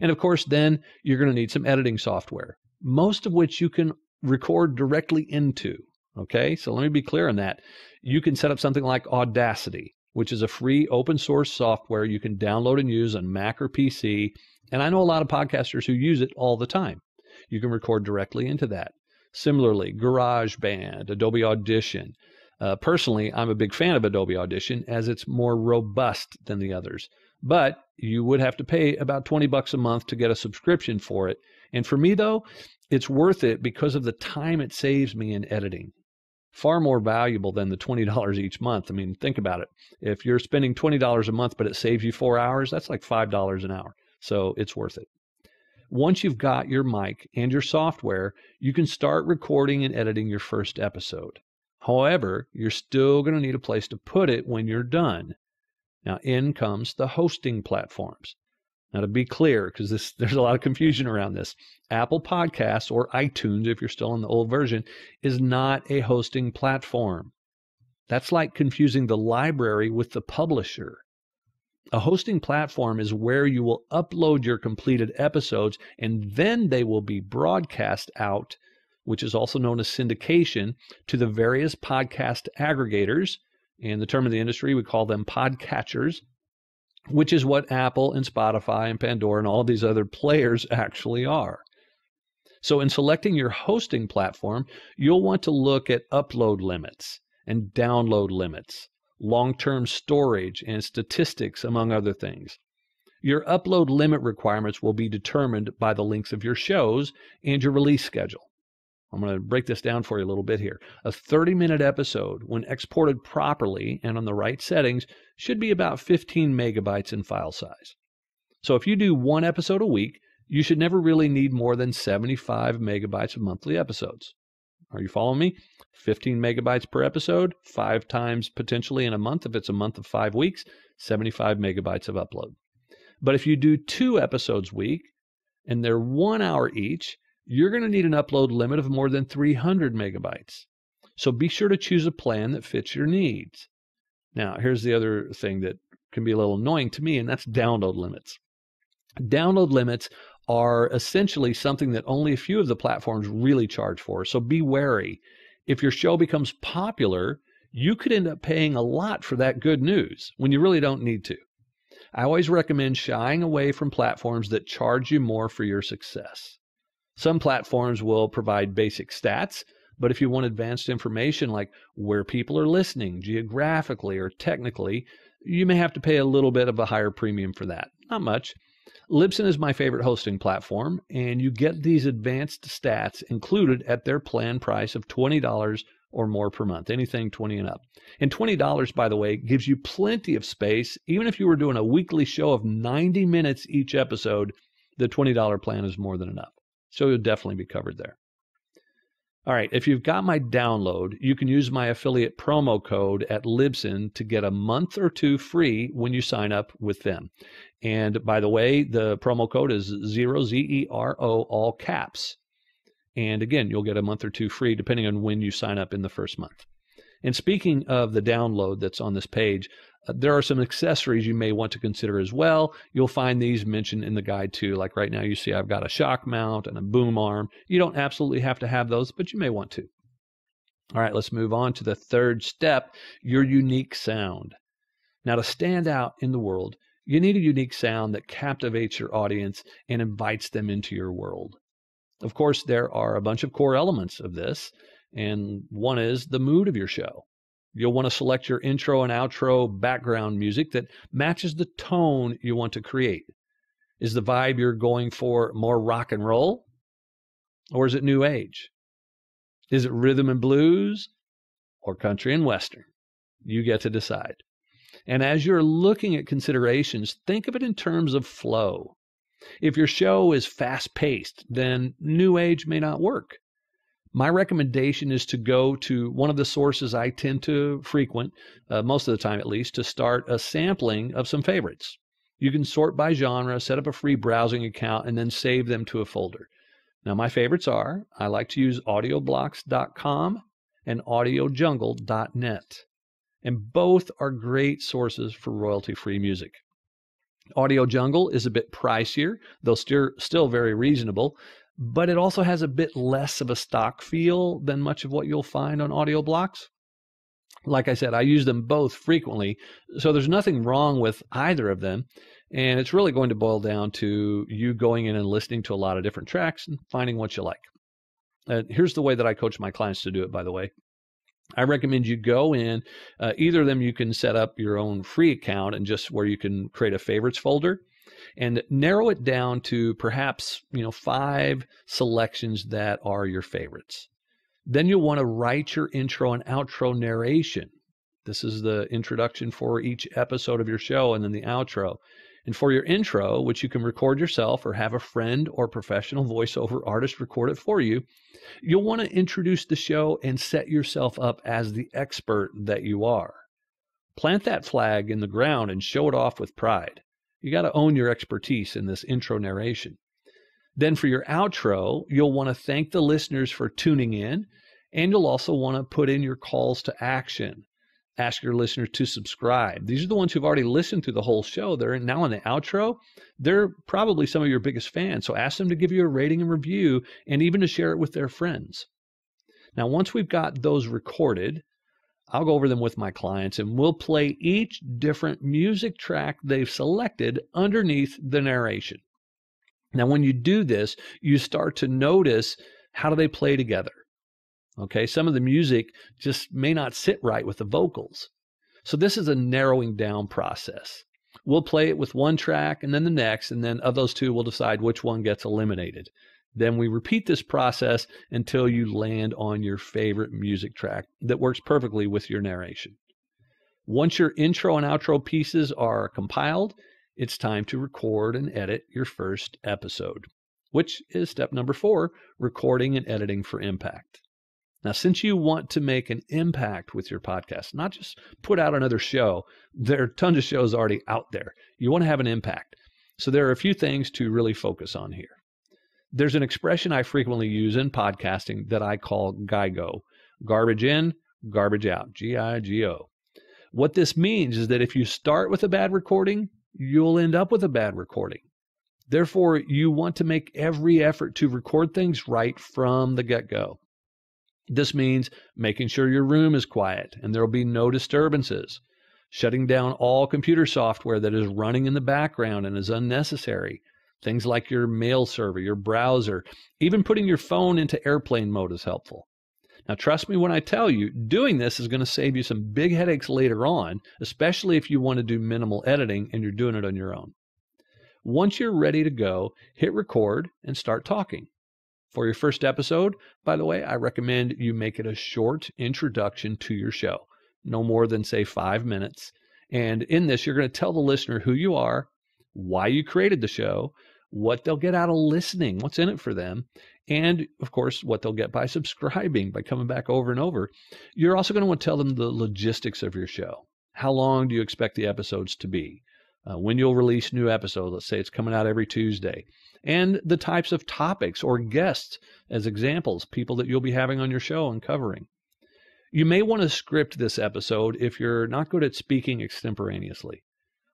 And of course, then you're going to need some editing software, most of which you can record directly into. Okay, so let me be clear on that. You can set up something like Audacity which is a free open source software you can download and use on Mac or PC. And I know a lot of podcasters who use it all the time. You can record directly into that. Similarly, GarageBand, Adobe Audition. Uh, personally, I'm a big fan of Adobe Audition as it's more robust than the others. But you would have to pay about 20 bucks a month to get a subscription for it. And for me, though, it's worth it because of the time it saves me in editing far more valuable than the $20 each month. I mean, think about it. If you're spending $20 a month, but it saves you four hours, that's like $5 an hour. So it's worth it. Once you've got your mic and your software, you can start recording and editing your first episode. However, you're still going to need a place to put it when you're done. Now, in comes the hosting platforms. Now, to be clear, because there's a lot of confusion around this, Apple Podcasts or iTunes, if you're still in the old version, is not a hosting platform. That's like confusing the library with the publisher. A hosting platform is where you will upload your completed episodes and then they will be broadcast out, which is also known as syndication, to the various podcast aggregators. In the term of the industry, we call them podcatchers which is what Apple and Spotify and Pandora and all these other players actually are. So, in selecting your hosting platform, you'll want to look at upload limits and download limits, long term storage, and statistics, among other things. Your upload limit requirements will be determined by the length of your shows and your release schedule. I'm going to break this down for you a little bit here. A 30 minute episode, when exported properly and on the right settings, should be about 15 megabytes in file size. So if you do one episode a week, you should never really need more than 75 megabytes of monthly episodes. Are you following me? 15 megabytes per episode, five times potentially in a month if it's a month of five weeks, 75 megabytes of upload. But if you do two episodes a week and they're one hour each, you're going to need an upload limit of more than 300 megabytes. So be sure to choose a plan that fits your needs. Now, here's the other thing that can be a little annoying to me, and that's download limits. Download limits are essentially something that only a few of the platforms really charge for. So be wary. If your show becomes popular, you could end up paying a lot for that good news when you really don't need to. I always recommend shying away from platforms that charge you more for your success. Some platforms will provide basic stats, but if you want advanced information like where people are listening geographically or technically, you may have to pay a little bit of a higher premium for that. Not much. Libsyn is my favorite hosting platform, and you get these advanced stats included at their plan price of $20 or more per month, anything 20 and up. And $20, by the way, gives you plenty of space. Even if you were doing a weekly show of 90 minutes each episode, the $20 plan is more than enough. So you'll definitely be covered there. All right, if you've got my download, you can use my affiliate promo code at Libsyn to get a month or two free when you sign up with them. And by the way, the promo code is zero Z E R O all caps. And again, you'll get a month or two free depending on when you sign up in the first month. And speaking of the download that's on this page, uh, there are some accessories you may want to consider as well. You'll find these mentioned in the guide too. Like right now, you see I've got a shock mount and a boom arm. You don't absolutely have to have those, but you may want to. All right, let's move on to the third step your unique sound. Now, to stand out in the world, you need a unique sound that captivates your audience and invites them into your world. Of course, there are a bunch of core elements of this, and one is the mood of your show. You'll want to select your intro and outro background music that matches the tone you want to create. Is the vibe you're going for more rock and roll? Or is it new age? Is it rhythm and blues or country and western? You get to decide. And as you're looking at considerations, think of it in terms of flow. If your show is fast paced, then new age may not work my recommendation is to go to one of the sources I tend to frequent, uh, most of the time at least, to start a sampling of some favorites. You can sort by genre, set up a free browsing account, and then save them to a folder. Now, my favorites are I like to use audioblocks.com and audiojungle.net, and both are great sources for royalty free music. Audio Jungle is a bit pricier, though still, still very reasonable but it also has a bit less of a stock feel than much of what you'll find on audio blocks. Like I said, I use them both frequently, so there's nothing wrong with either of them. And it's really going to boil down to you going in and listening to a lot of different tracks and finding what you like. Uh, here's the way that I coach my clients to do it, by the way. I recommend you go in. Uh, either of them, you can set up your own free account and just where you can create a favorites folder and narrow it down to perhaps, you know, five selections that are your favorites. Then you'll want to write your intro and outro narration. This is the introduction for each episode of your show and then the outro. And for your intro, which you can record yourself or have a friend or professional voiceover artist record it for you, you'll want to introduce the show and set yourself up as the expert that you are. Plant that flag in the ground and show it off with pride. You got to own your expertise in this intro narration. Then for your outro, you'll want to thank the listeners for tuning in, and you'll also want to put in your calls to action. Ask your listeners to subscribe. These are the ones who've already listened through the whole show. They're now in the outro. They're probably some of your biggest fans. So ask them to give you a rating and review and even to share it with their friends. Now, once we've got those recorded, I'll go over them with my clients and we'll play each different music track they've selected underneath the narration. Now, when you do this, you start to notice how do they play together. Okay, some of the music just may not sit right with the vocals. So this is a narrowing down process. We'll play it with one track and then the next, and then of those two, we'll decide which one gets eliminated. Then we repeat this process until you land on your favorite music track that works perfectly with your narration. Once your intro and outro pieces are compiled, it's time to record and edit your first episode, which is step number four recording and editing for impact. Now, since you want to make an impact with your podcast, not just put out another show, there are tons of shows already out there. You want to have an impact. So, there are a few things to really focus on here. There's an expression I frequently use in podcasting that I call GIGO garbage in, garbage out, G I G O. What this means is that if you start with a bad recording, you'll end up with a bad recording. Therefore, you want to make every effort to record things right from the get go. This means making sure your room is quiet and there will be no disturbances, shutting down all computer software that is running in the background and is unnecessary. Things like your mail server, your browser, even putting your phone into airplane mode is helpful. Now, trust me when I tell you, doing this is going to save you some big headaches later on, especially if you want to do minimal editing and you're doing it on your own. Once you're ready to go, hit record and start talking. For your first episode, by the way, I recommend you make it a short introduction to your show, no more than, say, five minutes. And in this, you're going to tell the listener who you are, why you created the show, what they'll get out of listening, what's in it for them, and of course, what they'll get by subscribing, by coming back over and over. You're also going to want to tell them the logistics of your show. How long do you expect the episodes to be? Uh, when you'll release new episodes, let's say it's coming out every Tuesday and the types of topics or guests as examples, people that you'll be having on your show and covering. You may want to script this episode if you're not good at speaking extemporaneously,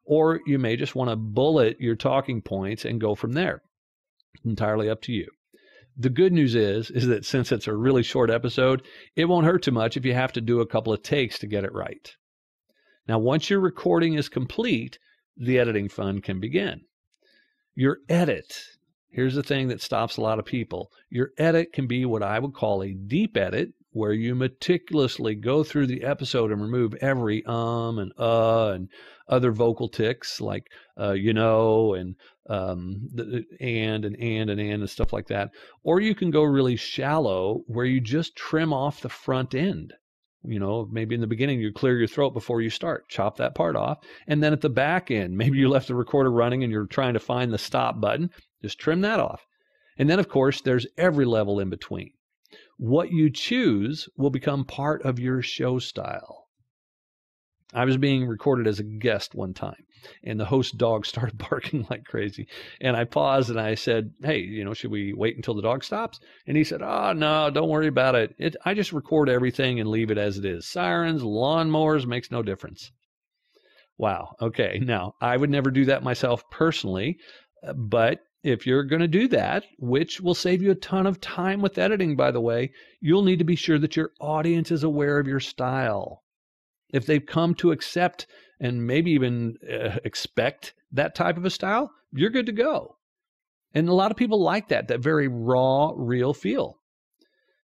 or you may just want to bullet your talking points and go from there. Entirely up to you. The good news is is that since it's a really short episode, it won't hurt too much if you have to do a couple of takes to get it right. Now, once your recording is complete, the editing fun can begin. Your edit Here's the thing that stops a lot of people. Your edit can be what I would call a deep edit, where you meticulously go through the episode and remove every um and uh and other vocal ticks like uh, you know and um the, and and and and and and stuff like that. Or you can go really shallow where you just trim off the front end. You know, maybe in the beginning you clear your throat before you start, chop that part off. And then at the back end, maybe you left the recorder running and you're trying to find the stop button. Just trim that off. And then, of course, there's every level in between. What you choose will become part of your show style. I was being recorded as a guest one time, and the host dog started barking like crazy. And I paused and I said, Hey, you know, should we wait until the dog stops? And he said, Oh, no, don't worry about it. it I just record everything and leave it as it is. Sirens, lawnmowers, makes no difference. Wow. Okay. Now, I would never do that myself personally, uh, but if you're going to do that, which will save you a ton of time with editing, by the way, you'll need to be sure that your audience is aware of your style. If they've come to accept and maybe even uh, expect that type of a style, you're good to go. And a lot of people like that, that very raw, real feel.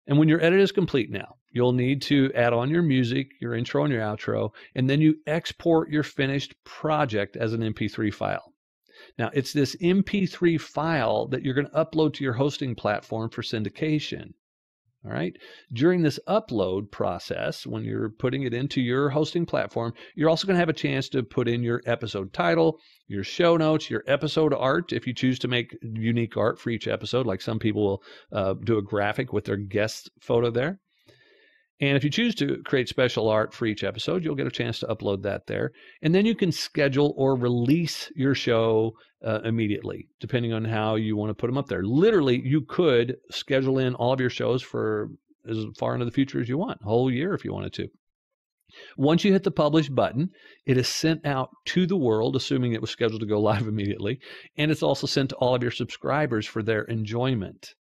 And when your edit is complete now, you'll need to add on your music, your intro and your outro, and then you export your finished project as an MP3 file. Now, it's this MP3 file that you're going to upload to your hosting platform for syndication. All right. During this upload process, when you're putting it into your hosting platform, you're also going to have a chance to put in your episode title, your show notes, your episode art, if you choose to make unique art for each episode, like some people will uh, do a graphic with their guest photo there. And if you choose to create special art for each episode, you'll get a chance to upload that there. And then you can schedule or release your show uh, immediately, depending on how you want to put them up there. Literally, you could schedule in all of your shows for as far into the future as you want, a whole year if you wanted to. Once you hit the publish button, it is sent out to the world, assuming it was scheduled to go live immediately. And it's also sent to all of your subscribers for their enjoyment.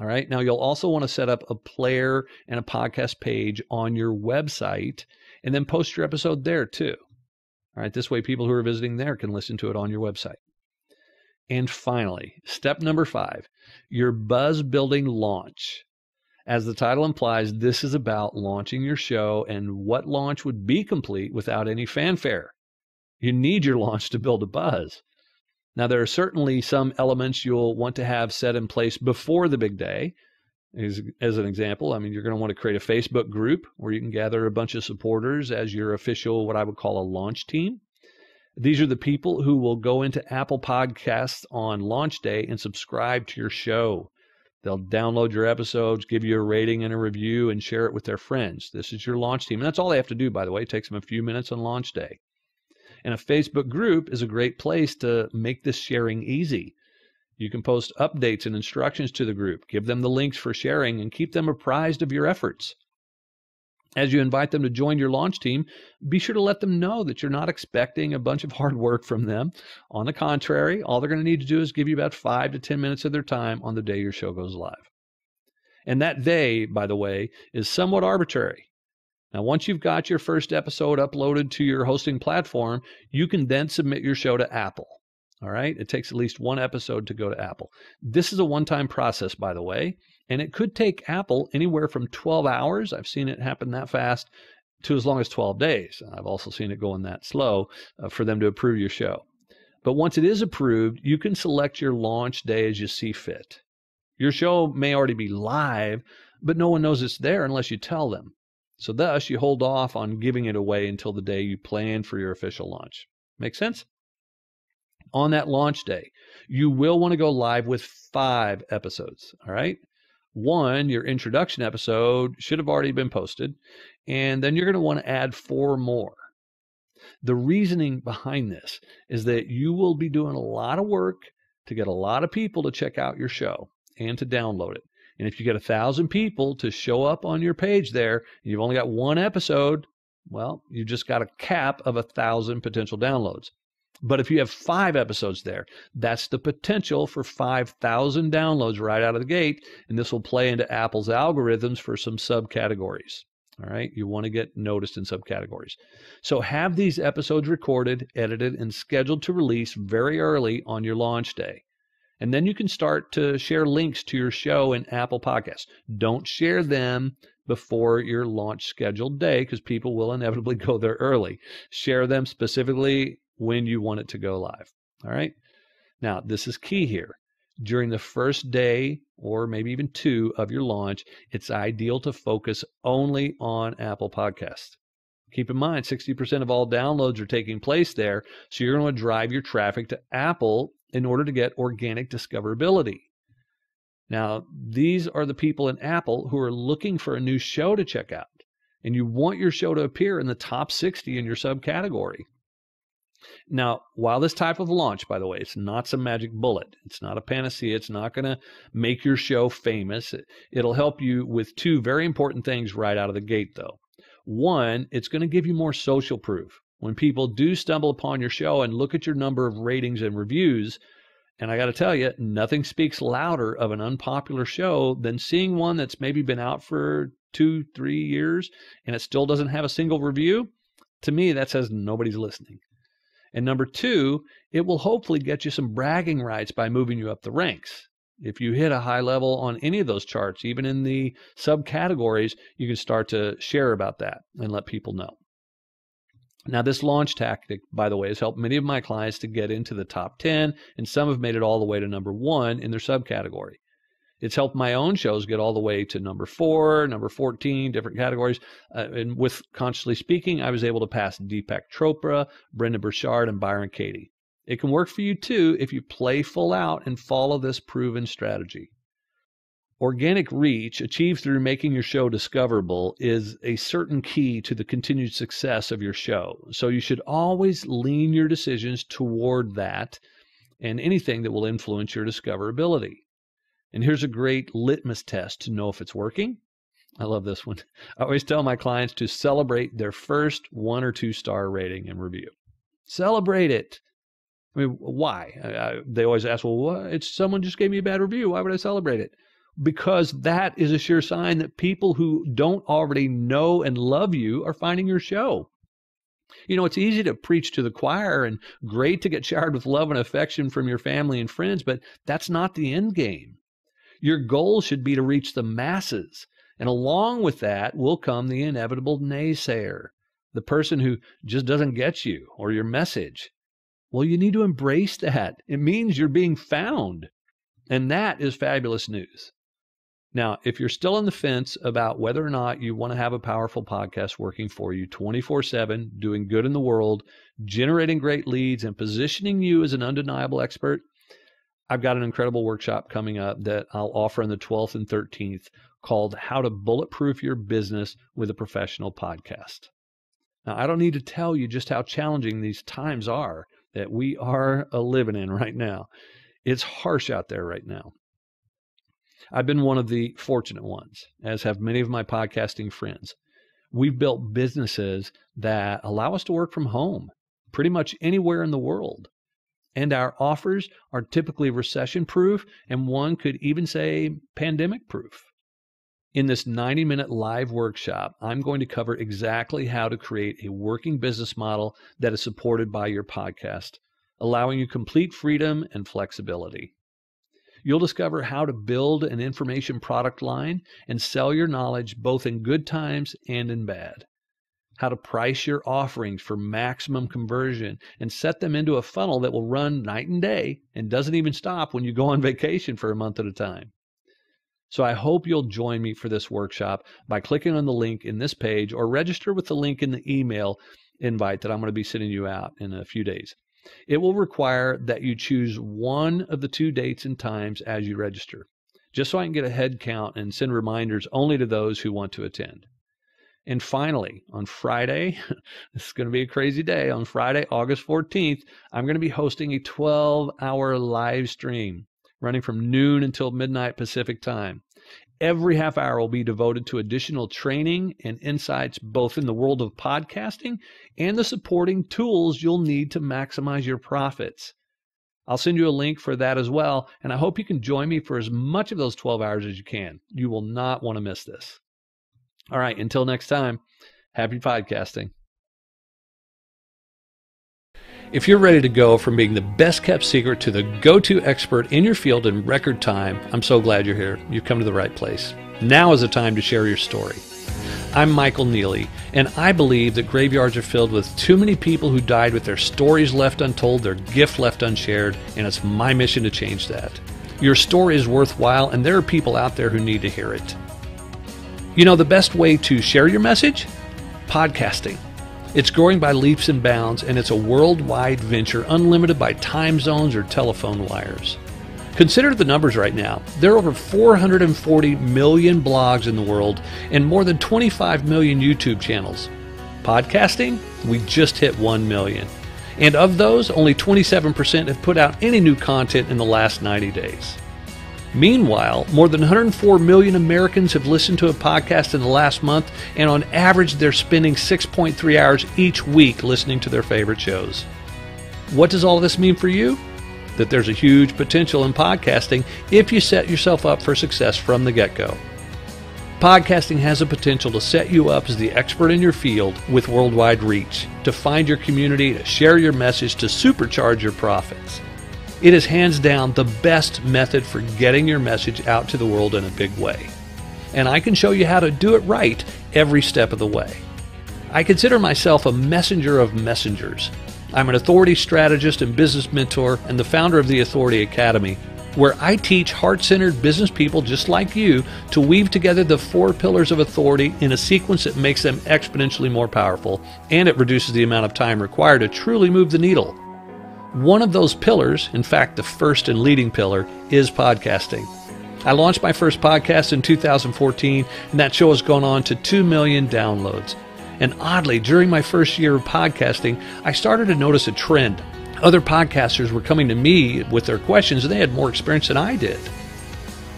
All right. Now, you'll also want to set up a player and a podcast page on your website and then post your episode there too. All right. This way, people who are visiting there can listen to it on your website. And finally, step number five your buzz building launch. As the title implies, this is about launching your show and what launch would be complete without any fanfare. You need your launch to build a buzz. Now, there are certainly some elements you'll want to have set in place before the big day. As, as an example, I mean, you're going to want to create a Facebook group where you can gather a bunch of supporters as your official, what I would call a launch team. These are the people who will go into Apple Podcasts on launch day and subscribe to your show. They'll download your episodes, give you a rating and a review, and share it with their friends. This is your launch team. And that's all they have to do, by the way. It takes them a few minutes on launch day. And a Facebook group is a great place to make this sharing easy. You can post updates and instructions to the group, give them the links for sharing, and keep them apprised of your efforts. As you invite them to join your launch team, be sure to let them know that you're not expecting a bunch of hard work from them. On the contrary, all they're going to need to do is give you about five to 10 minutes of their time on the day your show goes live. And that day, by the way, is somewhat arbitrary. Now, once you've got your first episode uploaded to your hosting platform, you can then submit your show to Apple. All right. It takes at least one episode to go to Apple. This is a one time process, by the way, and it could take Apple anywhere from 12 hours. I've seen it happen that fast to as long as 12 days. I've also seen it going that slow uh, for them to approve your show. But once it is approved, you can select your launch day as you see fit. Your show may already be live, but no one knows it's there unless you tell them. So, thus, you hold off on giving it away until the day you plan for your official launch. Make sense? On that launch day, you will want to go live with five episodes. All right. One, your introduction episode should have already been posted, and then you're going to want to add four more. The reasoning behind this is that you will be doing a lot of work to get a lot of people to check out your show and to download it. And if you get a thousand people to show up on your page there, and you've only got one episode, well, you've just got a cap of a thousand potential downloads. But if you have five episodes there, that's the potential for 5,000 downloads right out of the gate. And this will play into Apple's algorithms for some subcategories. All right. You want to get noticed in subcategories. So have these episodes recorded, edited, and scheduled to release very early on your launch day. And then you can start to share links to your show in Apple Podcasts. Don't share them before your launch scheduled day because people will inevitably go there early. Share them specifically when you want it to go live. All right. Now, this is key here. During the first day or maybe even two of your launch, it's ideal to focus only on Apple Podcasts. Keep in mind, 60% of all downloads are taking place there. So you're going to drive your traffic to Apple in order to get organic discoverability. Now, these are the people in Apple who are looking for a new show to check out, and you want your show to appear in the top 60 in your subcategory. Now, while this type of launch, by the way, it's not some magic bullet, it's not a panacea, it's not going to make your show famous. It'll help you with two very important things right out of the gate, though. One, it's going to give you more social proof. When people do stumble upon your show and look at your number of ratings and reviews, and I got to tell you, nothing speaks louder of an unpopular show than seeing one that's maybe been out for two, three years and it still doesn't have a single review. To me, that says nobody's listening. And number two, it will hopefully get you some bragging rights by moving you up the ranks. If you hit a high level on any of those charts, even in the subcategories, you can start to share about that and let people know. Now, this launch tactic, by the way, has helped many of my clients to get into the top 10, and some have made it all the way to number one in their subcategory. It's helped my own shows get all the way to number four, number 14, different categories. Uh, and with Consciously Speaking, I was able to pass Deepak Chopra, Brendon Burchard, and Byron Katie. It can work for you too if you play full out and follow this proven strategy. Organic reach achieved through making your show discoverable is a certain key to the continued success of your show. So you should always lean your decisions toward that and anything that will influence your discoverability. And here's a great litmus test to know if it's working. I love this one. I always tell my clients to celebrate their first one or two star rating and review. Celebrate it. I mean, why? I, I, they always ask, well, what? it's someone just gave me a bad review. Why would I celebrate it? Because that is a sure sign that people who don't already know and love you are finding your show. You know, it's easy to preach to the choir and great to get showered with love and affection from your family and friends, but that's not the end game. Your goal should be to reach the masses. And along with that will come the inevitable naysayer, the person who just doesn't get you or your message. Well, you need to embrace that. It means you're being found. And that is fabulous news. Now, if you're still on the fence about whether or not you want to have a powerful podcast working for you 24 7, doing good in the world, generating great leads, and positioning you as an undeniable expert, I've got an incredible workshop coming up that I'll offer on the 12th and 13th called How to Bulletproof Your Business with a Professional Podcast. Now, I don't need to tell you just how challenging these times are that we are a living in right now. It's harsh out there right now. I've been one of the fortunate ones, as have many of my podcasting friends. We've built businesses that allow us to work from home pretty much anywhere in the world. And our offers are typically recession proof, and one could even say pandemic proof. In this 90 minute live workshop, I'm going to cover exactly how to create a working business model that is supported by your podcast, allowing you complete freedom and flexibility. You'll discover how to build an information product line and sell your knowledge both in good times and in bad. How to price your offerings for maximum conversion and set them into a funnel that will run night and day and doesn't even stop when you go on vacation for a month at a time. So I hope you'll join me for this workshop by clicking on the link in this page or register with the link in the email invite that I'm going to be sending you out in a few days. It will require that you choose one of the two dates and times as you register, just so I can get a head count and send reminders only to those who want to attend. And finally, on Friday, this is going to be a crazy day. On Friday, August 14th, I'm going to be hosting a 12 hour live stream running from noon until midnight Pacific time. Every half hour will be devoted to additional training and insights, both in the world of podcasting and the supporting tools you'll need to maximize your profits. I'll send you a link for that as well, and I hope you can join me for as much of those 12 hours as you can. You will not want to miss this. All right, until next time, happy podcasting. If you're ready to go from being the best kept secret to the go to expert in your field in record time, I'm so glad you're here. You've come to the right place. Now is the time to share your story. I'm Michael Neeley, and I believe that graveyards are filled with too many people who died with their stories left untold, their gift left unshared, and it's my mission to change that. Your story is worthwhile, and there are people out there who need to hear it. You know, the best way to share your message? Podcasting. It's growing by leaps and bounds, and it's a worldwide venture unlimited by time zones or telephone wires. Consider the numbers right now. There are over 440 million blogs in the world and more than 25 million YouTube channels. Podcasting, we just hit 1 million. And of those, only 27% have put out any new content in the last 90 days. Meanwhile, more than 104 million Americans have listened to a podcast in the last month, and on average, they're spending 6.3 hours each week listening to their favorite shows. What does all this mean for you? That there's a huge potential in podcasting if you set yourself up for success from the get go. Podcasting has a potential to set you up as the expert in your field with worldwide reach, to find your community, to share your message, to supercharge your profits. It is hands down the best method for getting your message out to the world in a big way. And I can show you how to do it right every step of the way. I consider myself a messenger of messengers. I'm an authority strategist and business mentor and the founder of the Authority Academy, where I teach heart centered business people just like you to weave together the four pillars of authority in a sequence that makes them exponentially more powerful and it reduces the amount of time required to truly move the needle. One of those pillars, in fact, the first and leading pillar, is podcasting. I launched my first podcast in 2014, and that show has gone on to 2 million downloads. And oddly, during my first year of podcasting, I started to notice a trend. Other podcasters were coming to me with their questions, and they had more experience than I did.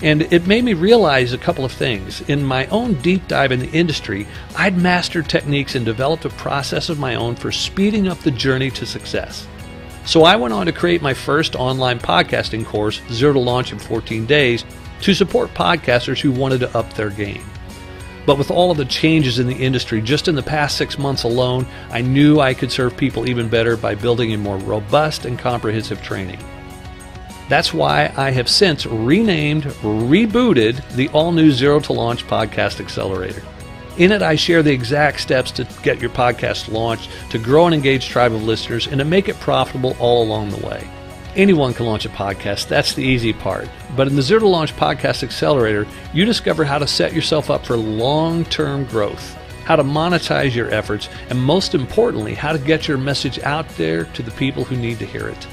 And it made me realize a couple of things. In my own deep dive in the industry, I'd mastered techniques and developed a process of my own for speeding up the journey to success. So I went on to create my first online podcasting course, Zero to Launch in 14 Days, to support podcasters who wanted to up their game. But with all of the changes in the industry just in the past six months alone, I knew I could serve people even better by building a more robust and comprehensive training. That's why I have since renamed, rebooted the all new Zero to Launch Podcast Accelerator. In it, I share the exact steps to get your podcast launched, to grow an engaged tribe of listeners, and to make it profitable all along the way. Anyone can launch a podcast, that's the easy part. But in the Zero to Launch Podcast Accelerator, you discover how to set yourself up for long term growth, how to monetize your efforts, and most importantly, how to get your message out there to the people who need to hear it.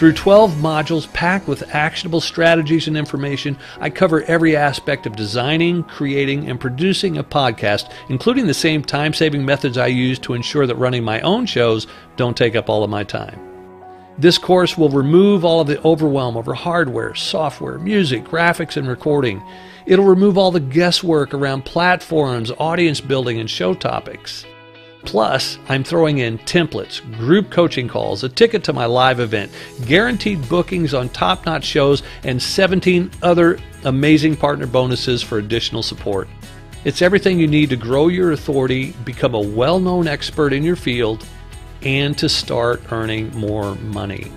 Through 12 modules packed with actionable strategies and information, I cover every aspect of designing, creating, and producing a podcast, including the same time saving methods I use to ensure that running my own shows don't take up all of my time. This course will remove all of the overwhelm over hardware, software, music, graphics, and recording. It'll remove all the guesswork around platforms, audience building, and show topics. Plus, I'm throwing in templates, group coaching calls, a ticket to my live event, guaranteed bookings on top notch shows, and 17 other amazing partner bonuses for additional support. It's everything you need to grow your authority, become a well known expert in your field, and to start earning more money.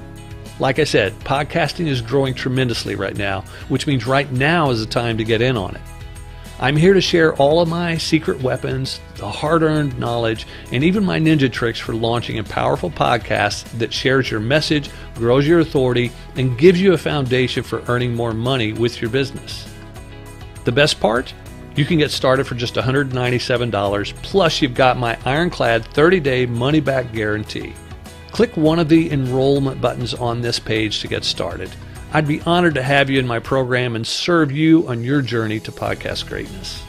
Like I said, podcasting is growing tremendously right now, which means right now is the time to get in on it. I'm here to share all of my secret weapons, the hard earned knowledge, and even my ninja tricks for launching a powerful podcast that shares your message, grows your authority, and gives you a foundation for earning more money with your business. The best part? You can get started for just $197, plus, you've got my ironclad 30 day money back guarantee. Click one of the enrollment buttons on this page to get started. I'd be honored to have you in my program and serve you on your journey to podcast greatness.